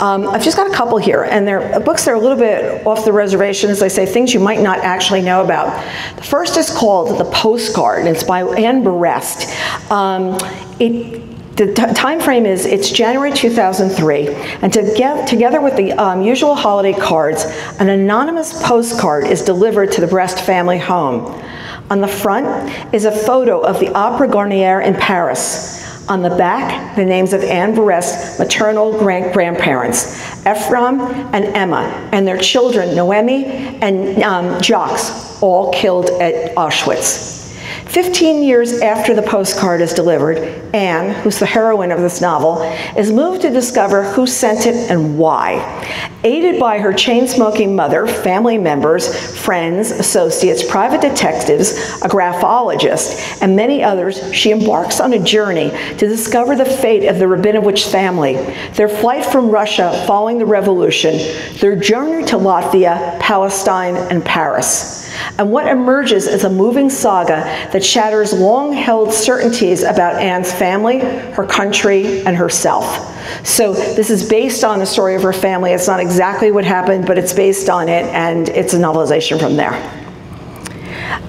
Um, I've just got a couple here, and they're books that are a little bit off the reservation, as I say, things you might not actually know about. The first is called The Postcard, and it's by Anne Berest. Um, it the time frame is it's January 2003, and to get, together with the um, usual holiday cards, an anonymous postcard is delivered to the Berest family home. On the front is a photo of the Opera Garnier in Paris. On the back, the names of Anne Berest's maternal grand grandparents, Ephraim and Emma, and their children, Noemi and um, Jacques, all killed at Auschwitz. 15 years after the postcard is delivered, Anne, who's the heroine of this novel, is moved to discover who sent it and why. Aided by her chain smoking mother, family members, friends, associates, private detectives, a graphologist, and many others, she embarks on a journey to discover the fate of the Rabinovitch family, their flight from Russia following the revolution, their journey to Latvia, Palestine, and Paris. And what emerges is a moving saga that shatters long held certainties about Anne's family, her country, and herself. So this is based on the story of her family. It's not exactly what happened, but it's based on it, and it's a novelization from there.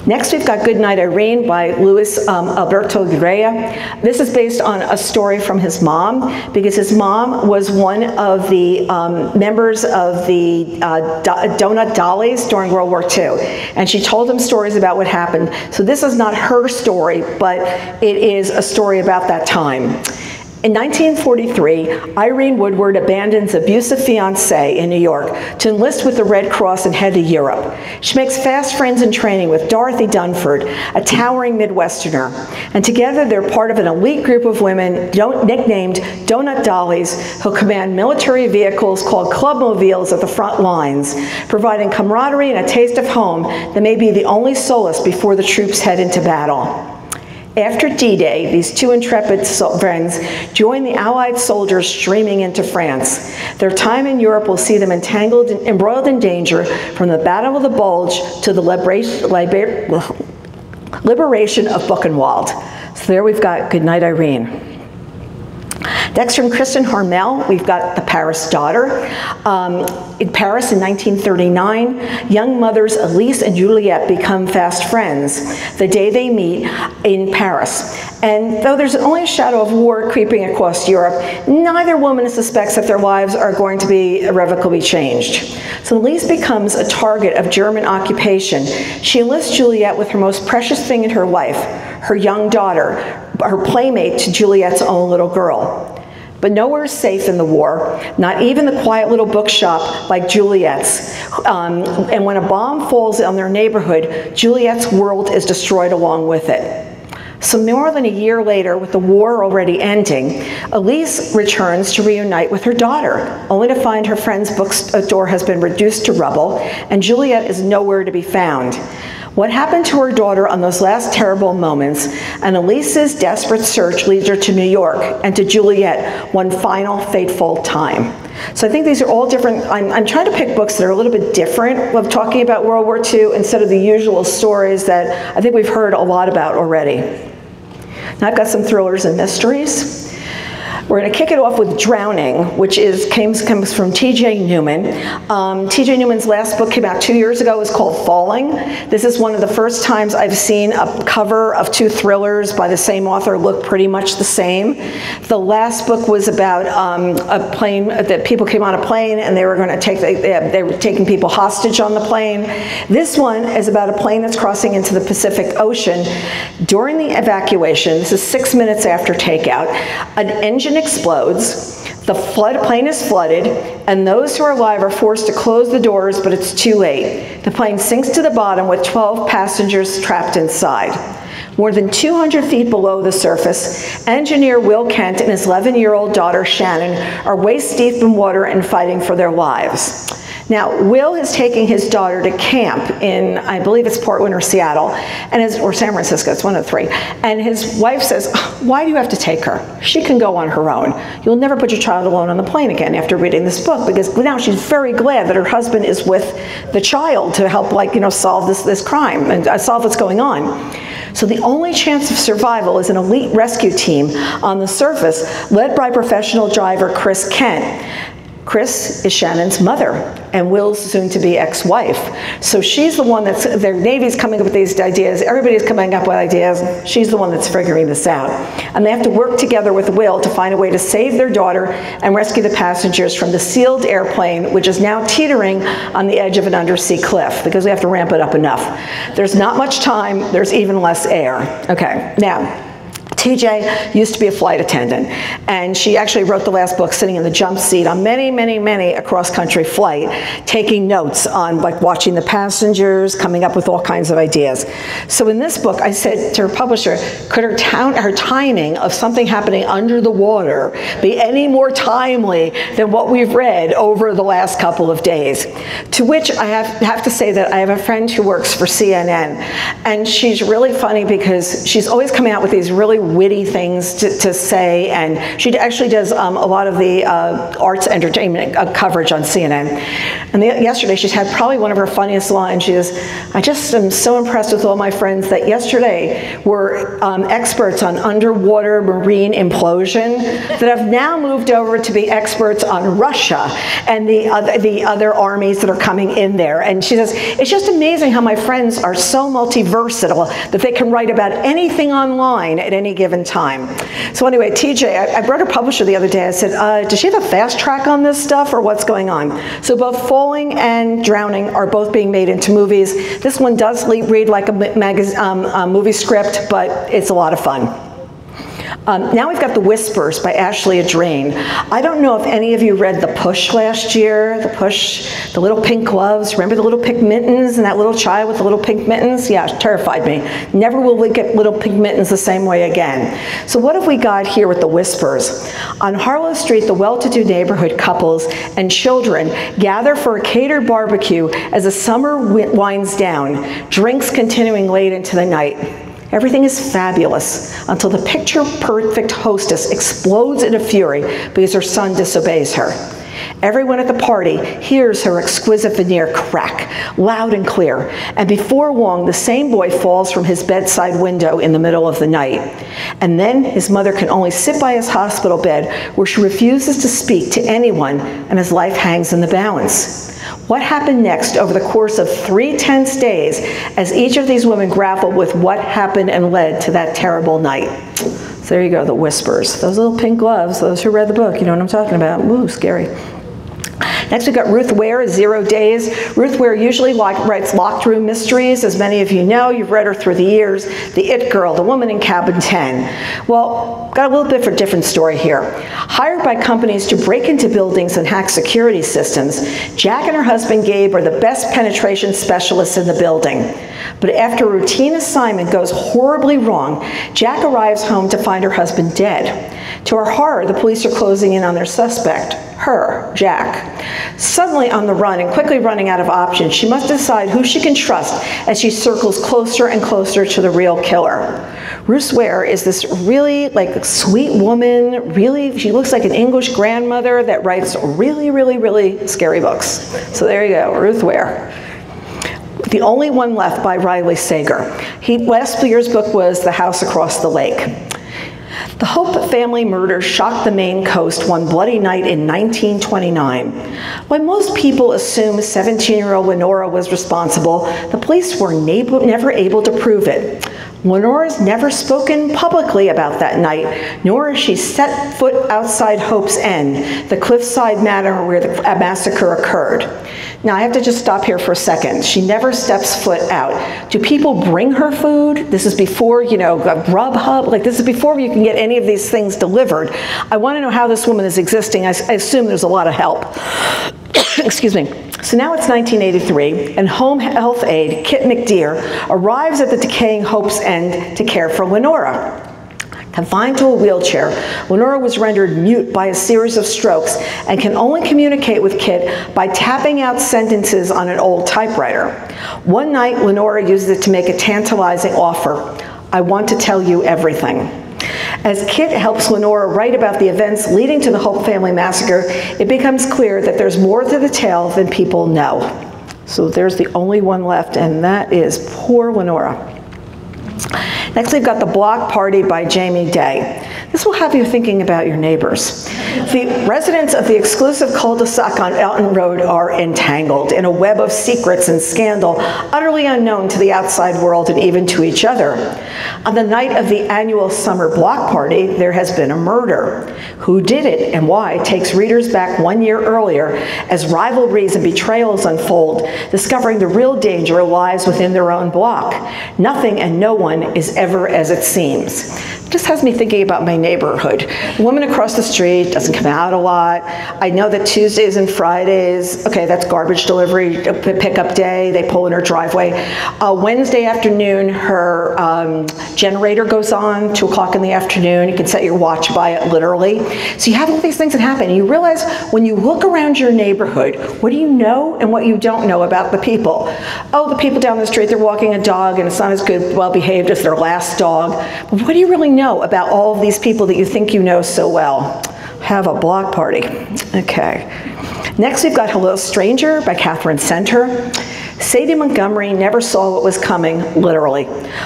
Next, we've got Good Night Irene by Luis um, Alberto Urrea. This is based on a story from his mom, because his mom was one of the um, members of the uh, Donut Dollies during World War II. And she told him stories about what happened. So this is not her story, but it is a story about that time. In 1943, Irene Woodward abandons abusive fiance in New York to enlist with the Red Cross and head to Europe. She makes fast friends in training with Dorothy Dunford, a towering Midwesterner, and together they're part of an elite group of women nicknamed Donut Dollies who command military vehicles called Clubmobiles at the front lines, providing camaraderie and a taste of home that may be the only solace before the troops head into battle. After D-Day, these two intrepid friends join the Allied soldiers streaming into France. Their time in Europe will see them entangled, and embroiled in danger from the Battle of the Bulge to the liberation, <laughs> liberation of Buchenwald. So there we've got Goodnight Irene. Next from Kristin Harmel, we've got The Paris Daughter. Um, in Paris in 1939, young mothers Elise and Juliette become fast friends the day they meet in Paris. And though there's only a shadow of war creeping across Europe, neither woman suspects that their lives are going to be irrevocably changed. So Elise becomes a target of German occupation. She enlists Juliette with her most precious thing in her life, her young daughter, her playmate to Juliette's own little girl. But nowhere is safe in the war, not even the quiet little bookshop like Juliette's. Um, and when a bomb falls on their neighborhood, Juliette's world is destroyed along with it. So more than a year later, with the war already ending, Elise returns to reunite with her daughter, only to find her friend's bookstore has been reduced to rubble, and Juliet is nowhere to be found. What happened to her daughter on those last terrible moments, and Elise's desperate search leads her to New York and to Juliette one final fateful time. So I think these are all different. I'm, I'm, trying to pick books that are a little bit different of talking about World War II instead of the usual stories that I think we've heard a lot about already. Now I've got some thrillers and mysteries. We're going to kick it off with Drowning, which is comes, comes from T.J. Newman. Um, T.J. Newman's last book came out two years ago. It's called Falling. This is one of the first times I've seen a cover of two thrillers by the same author look pretty much the same. The last book was about um, a plane that people came on a plane and they were going to take they, they were taking people hostage on the plane. This one is about a plane that's crossing into the Pacific Ocean. During the evacuation, this is six minutes after takeout, an engine explodes, the flood plane is flooded, and those who are alive are forced to close the doors, but it's too late. The plane sinks to the bottom with 12 passengers trapped inside. More than 200 feet below the surface, engineer Will Kent and his 11-year-old daughter Shannon are waist deep in water and fighting for their lives. Now, Will is taking his daughter to camp in, I believe it's Portland or Seattle, and his, or San Francisco, it's one of the three. And his wife says, why do you have to take her? She can go on her own. You'll never put your child alone on the plane again after reading this book, because now she's very glad that her husband is with the child to help, like, you know, solve this, this crime and uh, solve what's going on. So the only chance of survival is an elite rescue team on the surface led by professional driver Chris Kent. Chris is Shannon's mother and Will's soon-to-be ex-wife. So she's the one that's, their Navy's coming up with these ideas, everybody's coming up with ideas, she's the one that's figuring this out. And they have to work together with Will to find a way to save their daughter and rescue the passengers from the sealed airplane, which is now teetering on the edge of an undersea cliff, because we have to ramp it up enough. There's not much time, there's even less air. Okay, now, TJ used to be a flight attendant, and she actually wrote the last book sitting in the jump seat on many, many, many a cross-country flight, taking notes on like watching the passengers, coming up with all kinds of ideas. So in this book, I said to her publisher, could her, her timing of something happening under the water be any more timely than what we've read over the last couple of days? To which I have, have to say that I have a friend who works for CNN, and she's really funny because she's always coming out with these really witty things to, to say, and she actually does um, a lot of the uh, arts entertainment uh, coverage on CNN. And the, yesterday she's had probably one of her funniest lines. She is, I just am so impressed with all my friends that yesterday were um, experts on underwater marine implosion that have now moved over to be experts on Russia and the other, the other armies that are coming in there. And she says, it's just amazing how my friends are so multi-versatile that they can write about anything online at any given time. So anyway, TJ, I, I brought a publisher the other day. I said, uh, does she have a fast track on this stuff or what's going on? So both Falling and Drowning are both being made into movies. This one does read like a, um, a movie script, but it's a lot of fun. Um, now we've got The Whispers by Ashley Adrain. I don't know if any of you read The Push last year. The Push, the little pink gloves. Remember the little pink mittens and that little child with the little pink mittens? Yeah, terrified me. Never will we get little pink mittens the same way again. So what have we got here with The Whispers? On Harlow Street, the well-to-do neighborhood couples and children gather for a catered barbecue as the summer winds down, drinks continuing late into the night. Everything is fabulous until the picture perfect hostess explodes in a fury because her son disobeys her. Everyone at the party hears her exquisite veneer crack, loud and clear, and before long, the same boy falls from his bedside window in the middle of the night. And then his mother can only sit by his hospital bed where she refuses to speak to anyone, and his life hangs in the balance. What happened next over the course of three tense days as each of these women grappled with what happened and led to that terrible night? So there you go, the whispers. Those little pink gloves, those who read the book, you know what I'm talking about. Ooh, scary. Next, we've got Ruth Ware, Zero Days. Ruth Ware usually writes locked room mysteries. As many of you know, you've read her through the years. The It Girl, The Woman in Cabin 10. Well, got a little bit of a different story here. Hired by companies to break into buildings and hack security systems, Jack and her husband Gabe are the best penetration specialists in the building. But after a routine assignment goes horribly wrong, Jack arrives home to find her husband dead. To her horror, the police are closing in on their suspect, her, Jack. Suddenly on the run and quickly running out of options, she must decide who she can trust as she circles closer and closer to the real killer. Ruth Ware is this really like sweet woman, really, she looks like an English grandmother that writes really, really, really scary books. So there you go, Ruth Ware the only one left by Riley Sager. He, last year's book was The House Across the Lake. The Hope family murder shocked the Maine coast one bloody night in 1929. When most people assume 17-year-old Lenora was responsible, the police were never able to prove it. Lenora's never spoken publicly about that night, nor has she set foot outside Hope's End, the cliffside manor where the massacre occurred. Now I have to just stop here for a second. She never steps foot out. Do people bring her food? This is before, you know, Grubhub, like this is before you can get any of these things delivered. I want to know how this woman is existing. I, I assume there's a lot of help. <coughs> Excuse me. So now it's 1983, and home health aide Kit McDeere arrives at the decaying Hope's End to care for Lenora. Confined to a wheelchair, Lenora was rendered mute by a series of strokes and can only communicate with Kit by tapping out sentences on an old typewriter. One night, Lenora uses it to make a tantalizing offer. I want to tell you everything. As Kit helps Lenora write about the events leading to the Hope family massacre, it becomes clear that there's more to the tale than people know. So there's the only one left, and that is poor Lenora. Next, we've got The Block Party by Jamie Day. This will have you thinking about your neighbors. The residents of the exclusive cul-de-sac on Elton Road are entangled in a web of secrets and scandal utterly unknown to the outside world and even to each other. On the night of the annual summer block party, there has been a murder. Who did it and why takes readers back one year earlier as rivalries and betrayals unfold, discovering the real danger lies within their own block. Nothing and no one is ever as it seems. Just has me thinking about my neighborhood. Woman across the street doesn't come out a lot. I know that Tuesdays and Fridays, okay, that's garbage delivery pickup day. They pull in her driveway. Uh, Wednesday afternoon, her um, generator goes on, 2 o'clock in the afternoon. You can set your watch by it literally. So you have all these things that happen. You realize when you look around your neighborhood, what do you know and what you don't know about the people? Oh, the people down the street, they're walking a dog and it's not as good, well behaved as their last dog. But what do you really know about all of these people that you think you know so well? Have a block party. Okay. Next, we've got Hello Stranger by Katherine Center. Sadie Montgomery never saw what was coming, literally.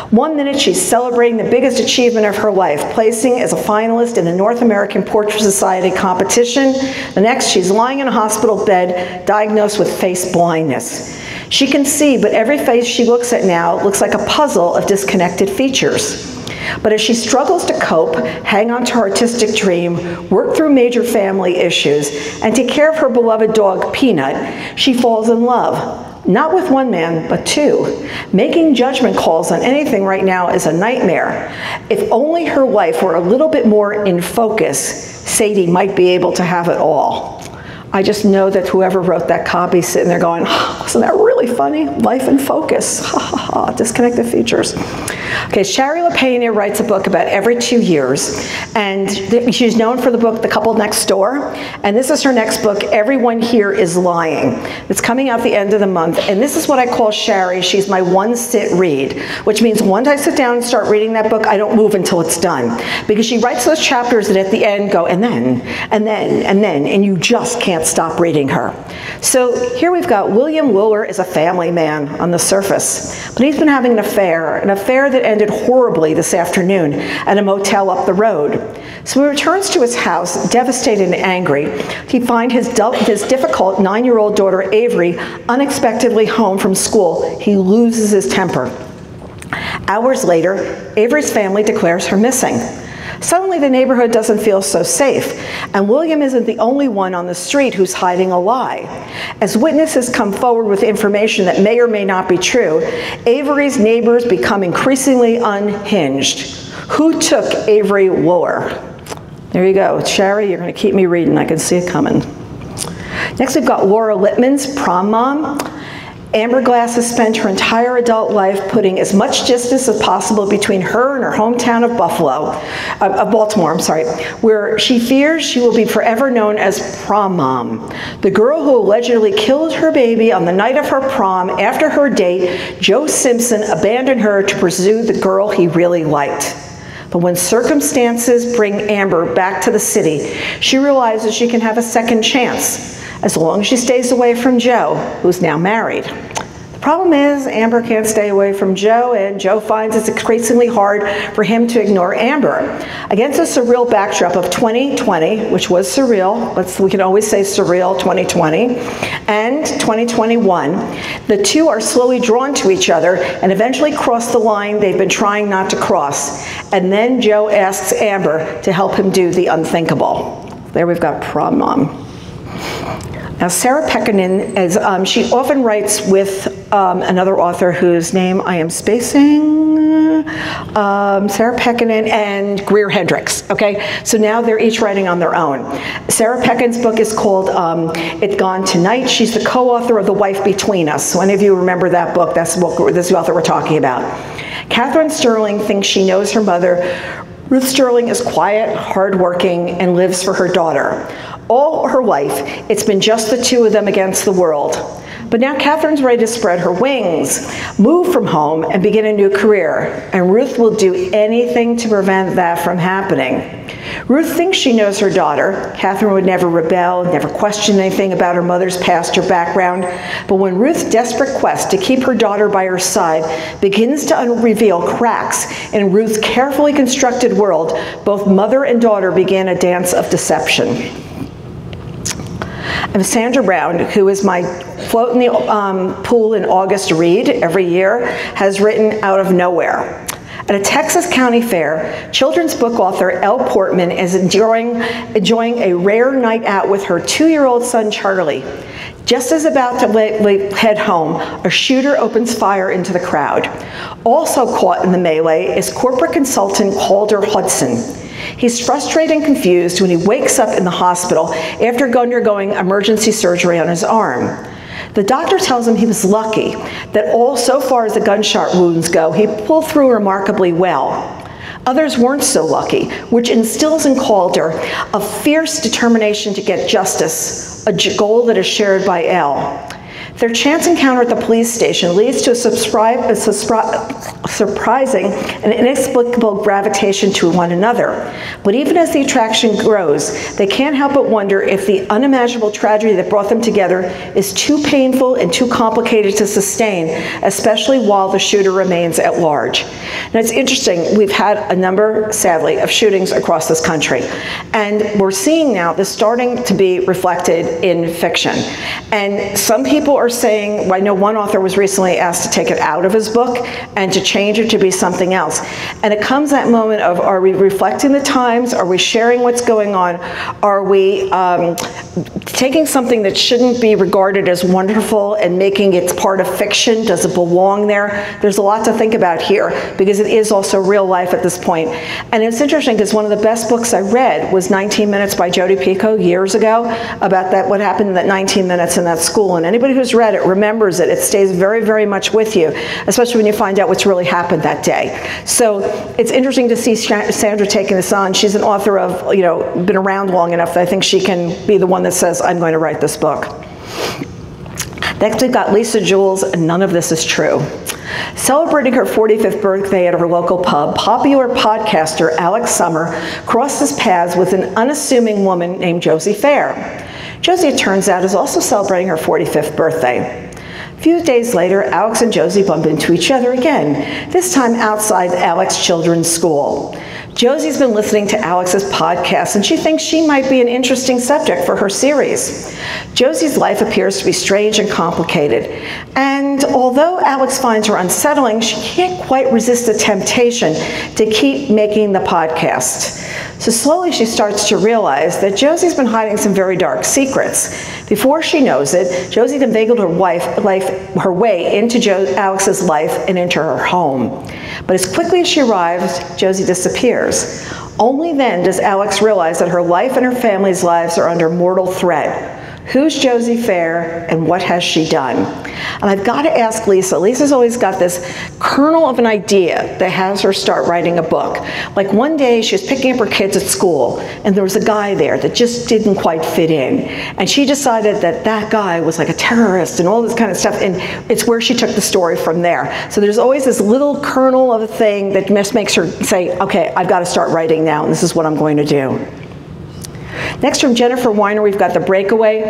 One minute she's celebrating the biggest achievement of her life, placing as a finalist in the North American Portrait Society competition. The next, she's lying in a hospital bed, diagnosed with face blindness. She can see, but every face she looks at now looks like a puzzle of disconnected features. But as she struggles to cope, hang on to her artistic dream, work through major family issues, and take care of her beloved dog, Peanut, she falls in love. Not with one man, but two. Making judgment calls on anything right now is a nightmare. If only her life were a little bit more in focus, Sadie might be able to have it all. I just know that whoever wrote that copy sitting there going, oh, wasn't that really funny? Life in focus. <laughs> Ha ha ha. Disconnected features. Okay, Shari LaPena writes a book about every two years, and she's known for the book The Couple Next Door, and this is her next book, Everyone Here is Lying. It's coming out the end of the month, and this is what I call Shari. She's my one sit read, which means once I sit down and start reading that book, I don't move until it's done. Because she writes those chapters that at the end go, and then, and then, and then, and you just can't stop reading her. So here we've got William Wooler is a family man on the surface, but he's been having an affair, an affair that ended horribly this afternoon at a motel up the road. So he returns to his house, devastated and angry. He finds his, his difficult nine-year-old daughter, Avery, unexpectedly home from school. He loses his temper. Hours later, Avery's family declares her missing. Suddenly the neighborhood doesn't feel so safe, and William isn't the only one on the street who's hiding a lie. As witnesses come forward with information that may or may not be true, Avery's neighbors become increasingly unhinged. Who took Avery Wooler? There you go. Shari, you're going to keep me reading. I can see it coming. Next, we've got Laura Lippman's Prom Mom. Amber Glass has spent her entire adult life putting as much distance as possible between her and her hometown of Buffalo, uh, of Baltimore, I'm sorry, where she fears she will be forever known as prom mom. The girl who allegedly killed her baby on the night of her prom after her date, Joe Simpson abandoned her to pursue the girl he really liked. But when circumstances bring Amber back to the city, she realizes she can have a second chance as long as she stays away from Joe, who's now married. The problem is Amber can't stay away from Joe, and Joe finds it's increasingly hard for him to ignore Amber. Against a surreal backdrop of 2020, which was surreal, let's, we can always say surreal 2020, and 2021, the two are slowly drawn to each other and eventually cross the line they've been trying not to cross. And then Joe asks Amber to help him do the unthinkable. There we've got prom mom. Now, Sarah Pekkanen, is, um, she often writes with um, another author whose name I am spacing, um, Sarah Pekkanen and Greer Hendricks, okay? So now they're each writing on their own. Sarah Pekkanen's book is called um, It Gone Tonight. She's the co-author of The Wife Between Us. So any of you remember that book, that's what, this is the author we're talking about. Catherine Sterling thinks she knows her mother. Ruth Sterling is quiet, hardworking, and lives for her daughter. All her life, it's been just the two of them against the world. But now Catherine's ready to spread her wings, move from home, and begin a new career. And Ruth will do anything to prevent that from happening. Ruth thinks she knows her daughter. Catherine would never rebel, never question anything about her mother's past or background. But when Ruth's desperate quest to keep her daughter by her side begins to reveal cracks in Ruth's carefully constructed world, both mother and daughter begin a dance of deception. And Sandra Brown, who is my float in the um, pool in August read every year, has written Out of Nowhere. At a Texas county fair, children's book author Elle Portman is enjoying, enjoying a rare night out with her two-year-old son, Charlie. Just as about to head home, a shooter opens fire into the crowd. Also caught in the melee is corporate consultant Calder Hudson. He's frustrated and confused when he wakes up in the hospital after undergoing emergency surgery on his arm. The doctor tells him he was lucky that all so far as the gunshot wounds go, he pulled through remarkably well. Others weren't so lucky, which instills in Calder a fierce determination to get justice, a goal that is shared by Elle. Their chance encounter at the police station leads to a, a surprising and inexplicable gravitation to one another. But even as the attraction grows, they can't help but wonder if the unimaginable tragedy that brought them together is too painful and too complicated to sustain, especially while the shooter remains at large. Now it's interesting, we've had a number, sadly, of shootings across this country. And we're seeing now this starting to be reflected in fiction. And some people are saying, I know one author was recently asked to take it out of his book and to change it to be something else. And it comes that moment of, are we reflecting the times? Are we sharing what's going on? Are we um, taking something that shouldn't be regarded as wonderful and making it part of fiction? Does it belong there? There's a lot to think about here because it is also real life at this point. And it's interesting because one of the best books I read was 19 Minutes by Jodi Picoult years ago about that what happened in that 19 minutes in that school. And anybody who's it remembers it. It stays very, very much with you, especially when you find out what's really happened that day. So it's interesting to see Sandra taking this on. She's an author of, you know, been around long enough that I think she can be the one that says, I'm going to write this book. Next, we've got Lisa Jewell, None of This Is True. Celebrating her 45th birthday at her local pub, popular podcaster Alex Summer crosses paths with an unassuming woman named Josie Fair. Josie, it turns out, is also celebrating her 45th birthday. A few days later, Alex and Josie bump into each other again, this time outside Alex Children's School. Josie's been listening to Alex's podcast and she thinks she might be an interesting subject for her series. Josie's life appears to be strange and complicated, and although Alex finds her unsettling, she can't quite resist the temptation to keep making the podcast. So slowly she starts to realize that Josie's been hiding some very dark secrets. Before she knows it, Josie inveigled her wife, life, her way into jo Alex's life and into her home. But as quickly as she arrives, Josie disappears. Only then does Alex realize that her life and her family's lives are under mortal threat. Who's Josie Fair and what has she done? And I've got to ask Lisa. Lisa's always got this kernel of an idea that has her start writing a book. Like one day she was picking up her kids at school and there was a guy there that just didn't quite fit in. And she decided that that guy was like a terrorist and all this kind of stuff. And it's where she took the story from there. So there's always this little kernel of a thing that just makes her say, okay, I've got to start writing now and this is what I'm going to do. Next from Jennifer Weiner, we've got The Breakaway.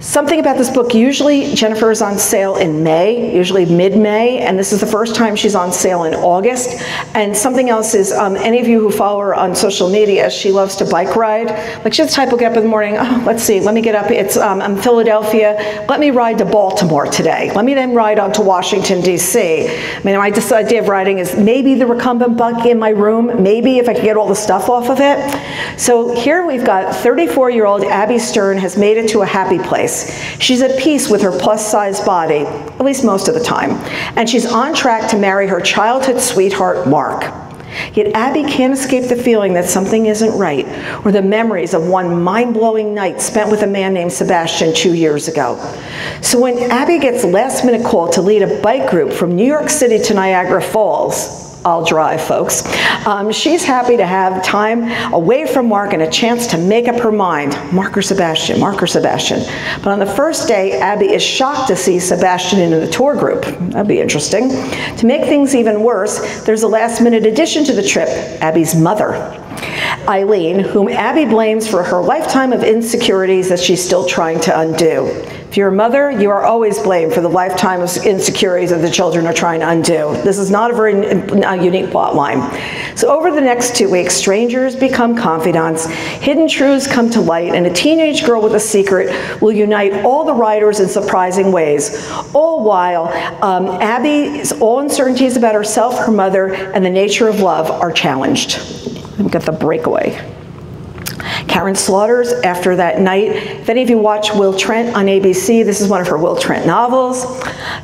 Something about this book, usually Jennifer is on sale in May, usually mid-May, and this is the first time she's on sale in August. And something else is, um, any of you who follow her on social media, she loves to bike ride. Like she's the type will get up in the morning, oh, let's see, let me get up, it's, um, I'm Philadelphia, let me ride to Baltimore today. Let me then ride on to Washington, D.C. I mean, my idea of riding is maybe the recumbent bike in my room, maybe if I can get all the stuff off of it. So here we've got 34-year-old Abby Stern has made it to a happy place place. She's at peace with her plus-size body, at least most of the time, and she's on track to marry her childhood sweetheart, Mark. Yet Abby can't escape the feeling that something isn't right, or the memories of one mind-blowing night spent with a man named Sebastian two years ago. So when Abby gets last-minute call to lead a bike group from New York City to Niagara Falls, I'll drive, folks. Um, she's happy to have time away from Mark and a chance to make up her mind. Mark or Sebastian, Mark or Sebastian. But on the first day, Abby is shocked to see Sebastian in the tour group. That'd be interesting. To make things even worse, there's a last minute addition to the trip, Abby's mother. Eileen, whom Abby blames for her lifetime of insecurities that she's still trying to undo If you're a mother, you are always blamed for the lifetime of insecurities that the children are trying to undo. This is not a very unique plot line. So over the next two weeks, strangers become confidants, hidden truths come to light, and a teenage girl with a secret will unite all the writers in surprising ways, all while um, Abby's all uncertainties about herself, her mother, and the nature of love are challenged. We've got the breakaway. Karin Slaughter's After That Night. If any of you watch Will Trent on ABC, this is one of her Will Trent novels.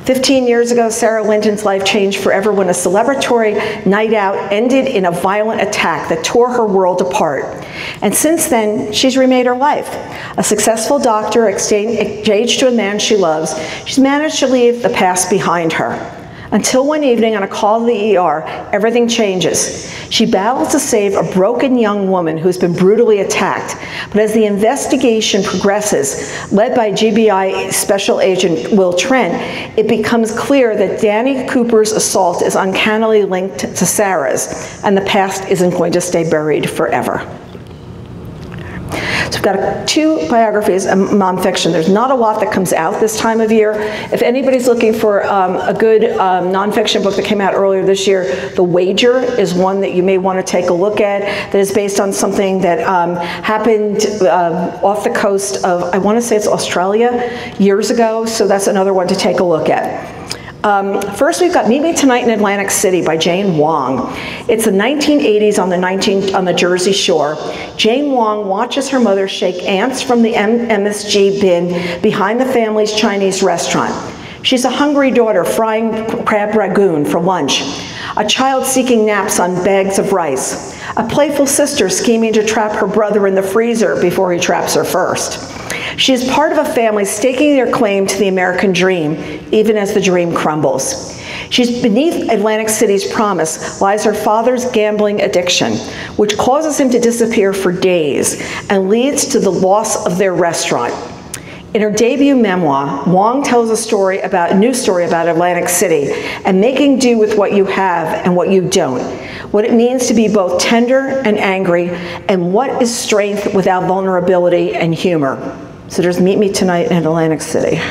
15 years ago, Sara Linton's life changed forever when a celebratory night out ended in a violent attack that tore her world apart. And since then, she's remade her life. A successful doctor, engaged to a man she loves, she's managed to leave the past behind her. Until one evening on a call to the ER, everything changes. She battles to save a broken young woman who's been brutally attacked. But as the investigation progresses, led by GBI Special Agent Will Trent, it becomes clear that Dani Cooper's assault is uncannily linked to Sara's, and the past isn't going to stay buried forever. So we've got two biographies of nonfiction. There's not a lot that comes out this time of year. If anybody's looking for um, a good um, nonfiction book that came out earlier this year, The Wager is one that you may want to take a look at that is based on something that um, happened uh, off the coast of, I want to say it's Australia, years ago. So that's another one to take a look at. Um, first, we've got Meet Me Tonight in Atlantic City by Jane Wong. It's the 1980s on the, 19, on the Jersey Shore. Jane Wong watches her mother shake ants from the M MSG bin behind the family's Chinese restaurant. She's a hungry daughter frying crab rangoon for lunch, a child seeking naps on bags of rice, a playful sister scheming to trap her brother in the freezer before he traps her first. She is part of a family staking their claim to the American dream, even as the dream crumbles. She's beneath Atlantic City's promise lies her father's gambling addiction, which causes him to disappear for days and leads to the loss of their restaurant. In her debut memoir, Wong tells a story about a new story about Atlantic City and making do with what you have and what you don't. What it means to be both tender and angry, and what is strength without vulnerability and humor. So there's Meet Me Tonight in Atlantic City.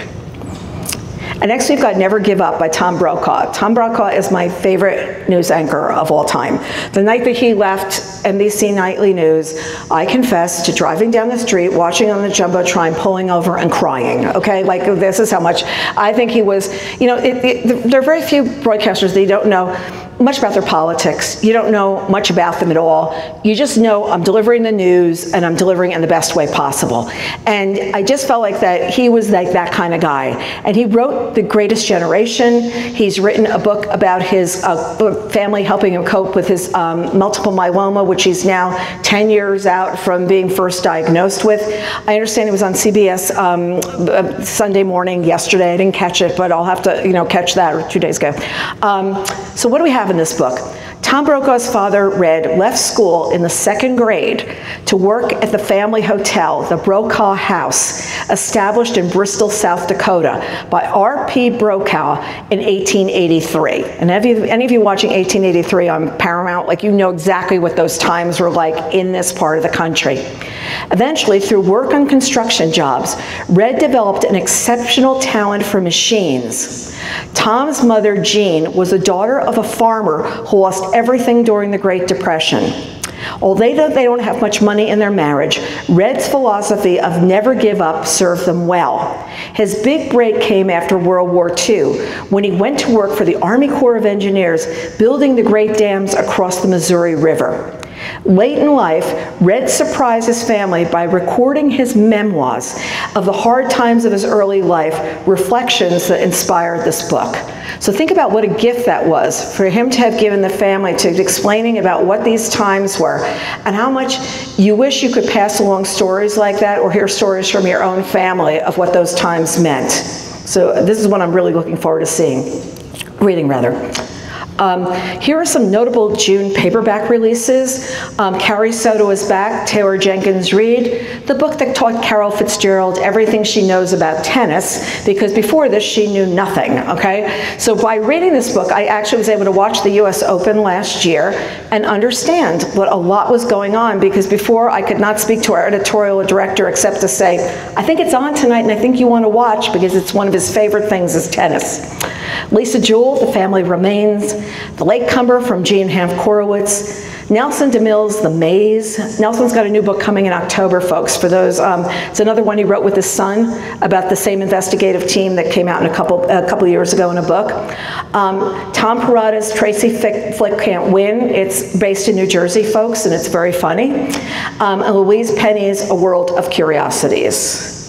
And next we've got Never Give Up by Tom Brokaw. Tom Brokaw is my favorite news anchor of all time. The night that he left NBC Nightly News, I confess to driving down the street, watching on the Jumbotron, pulling over and crying, okay? Like this is how much I think he was, you know, it, it, there are very few broadcasters that you don't know much about their politics. You don't know much about them at all. You just know I'm delivering the news and I'm delivering in the best way possible. And I just felt like that he was like that kind of guy. And he wrote The Greatest Generation. He's written a book about his uh, family helping him cope with his um, multiple myeloma, which he's now 10 years out from being first diagnosed with. I understand he was on CBS um, uh, Sunday morning yesterday. I didn't catch it, but I'll have to, you know, catch that two days ago. Um, so what do we have in this book. Tom Brokaw's father, Red, left school in the second grade to work at the family hotel, the Brokaw House, established in Bristol, South Dakota by R.P. Brokaw in 1883. And you, any of you watching 1883 on Paramount, like you know exactly what those times were like in this part of the country. Eventually, through work on construction jobs, Red developed an exceptional talent for machines. Tom's mother, Jean, was the daughter of a farmer who lost everything during the Great Depression. Although they don't have much money in their marriage, Red's philosophy of never give up served them well. His big break came after World War II when he went to work for the Army Corps of Engineers building the great dams across the Missouri River. Late in life, Red surprised his family by recording his memoirs of the hard times of his early life, reflections that inspired this book. So think about what a gift that was for him to have given the family to explaining about what these times were and how much you wish you could pass along stories like that or hear stories from your own family of what those times meant. So this is what I'm really looking forward to seeing, reading rather. Um, here are some notable June paperback releases. Um, Carrie Soto is back, Taylor Jenkins Reid, the book that taught Carol Fitzgerald everything she knows about tennis, because before this she knew nothing, okay? So by reading this book, I actually was able to watch the US Open last year and understand what a lot was going on, because before I could not speak to our editorial director except to say, I think it's on tonight and I think you want to watch because it's one of his favorite things is tennis. Lisa Jewell, The Family Remains, The Latecomer from Jean Hanff Korelitz, Nelson DeMille's The Maze. Nelson's got a new book coming in October, folks, for those. Um, it's another one he wrote with his son about the same investigative team that came out in a couple, a couple years ago in a book. Um, Tom Perrotta's Tracy Flick, Flick Can't Win. It's based in New Jersey, folks, and it's very funny. Um, and Louise Penny's A World of Curiosities.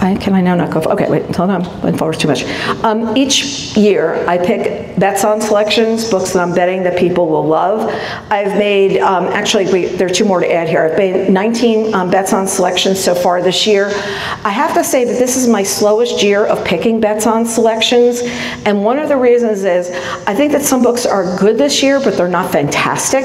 Why can I now not go? Okay, wait, hold on. Went forward too much. Um, each year, I pick bets on selections, books that I'm betting that people will love. I've made, um, actually, there are two more to add here. I've made 19 um, bets on selections so far this year. I have to say that this is my slowest year of picking bets on selections, and one of the reasons is I think that some books are good this year, but they're not fantastic,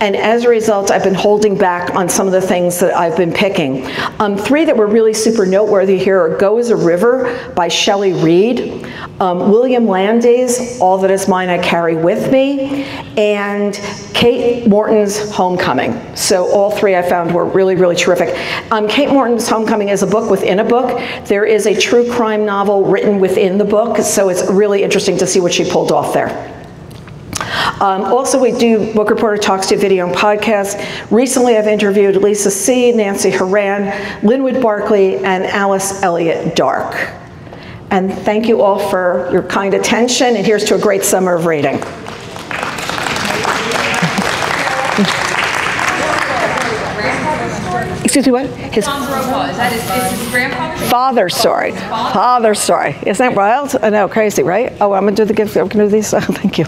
and as a result, I've been holding back on some of the things that I've been picking. Um, three that were really super noteworthy here are Go as a River by Shelley Read, um, William Landay's All That Is Mine I Carry With Me, and Kate Morton's Homecoming. So all three I found were really, really terrific. Um, Kate Morton's Homecoming is a book within a book. There is a true crime novel written within the book, so it's really interesting to see what she pulled off there. Um, also, we do Book Reporter Talks to Video and Podcast. Recently, I've interviewed Lisa See, Nancy Horan, Linwood Barclay, and Alice Elliott Dark. And thank you all for your kind attention, and here's to a great summer of reading. Excuse me, what? His Tom's Brokaw, is that his, is his grandfather? father's story. Father's story. Isn't that wild? I know, crazy, right? Oh, I'm gonna do the gift. I'm gonna do these. Oh, <laughs> thank you.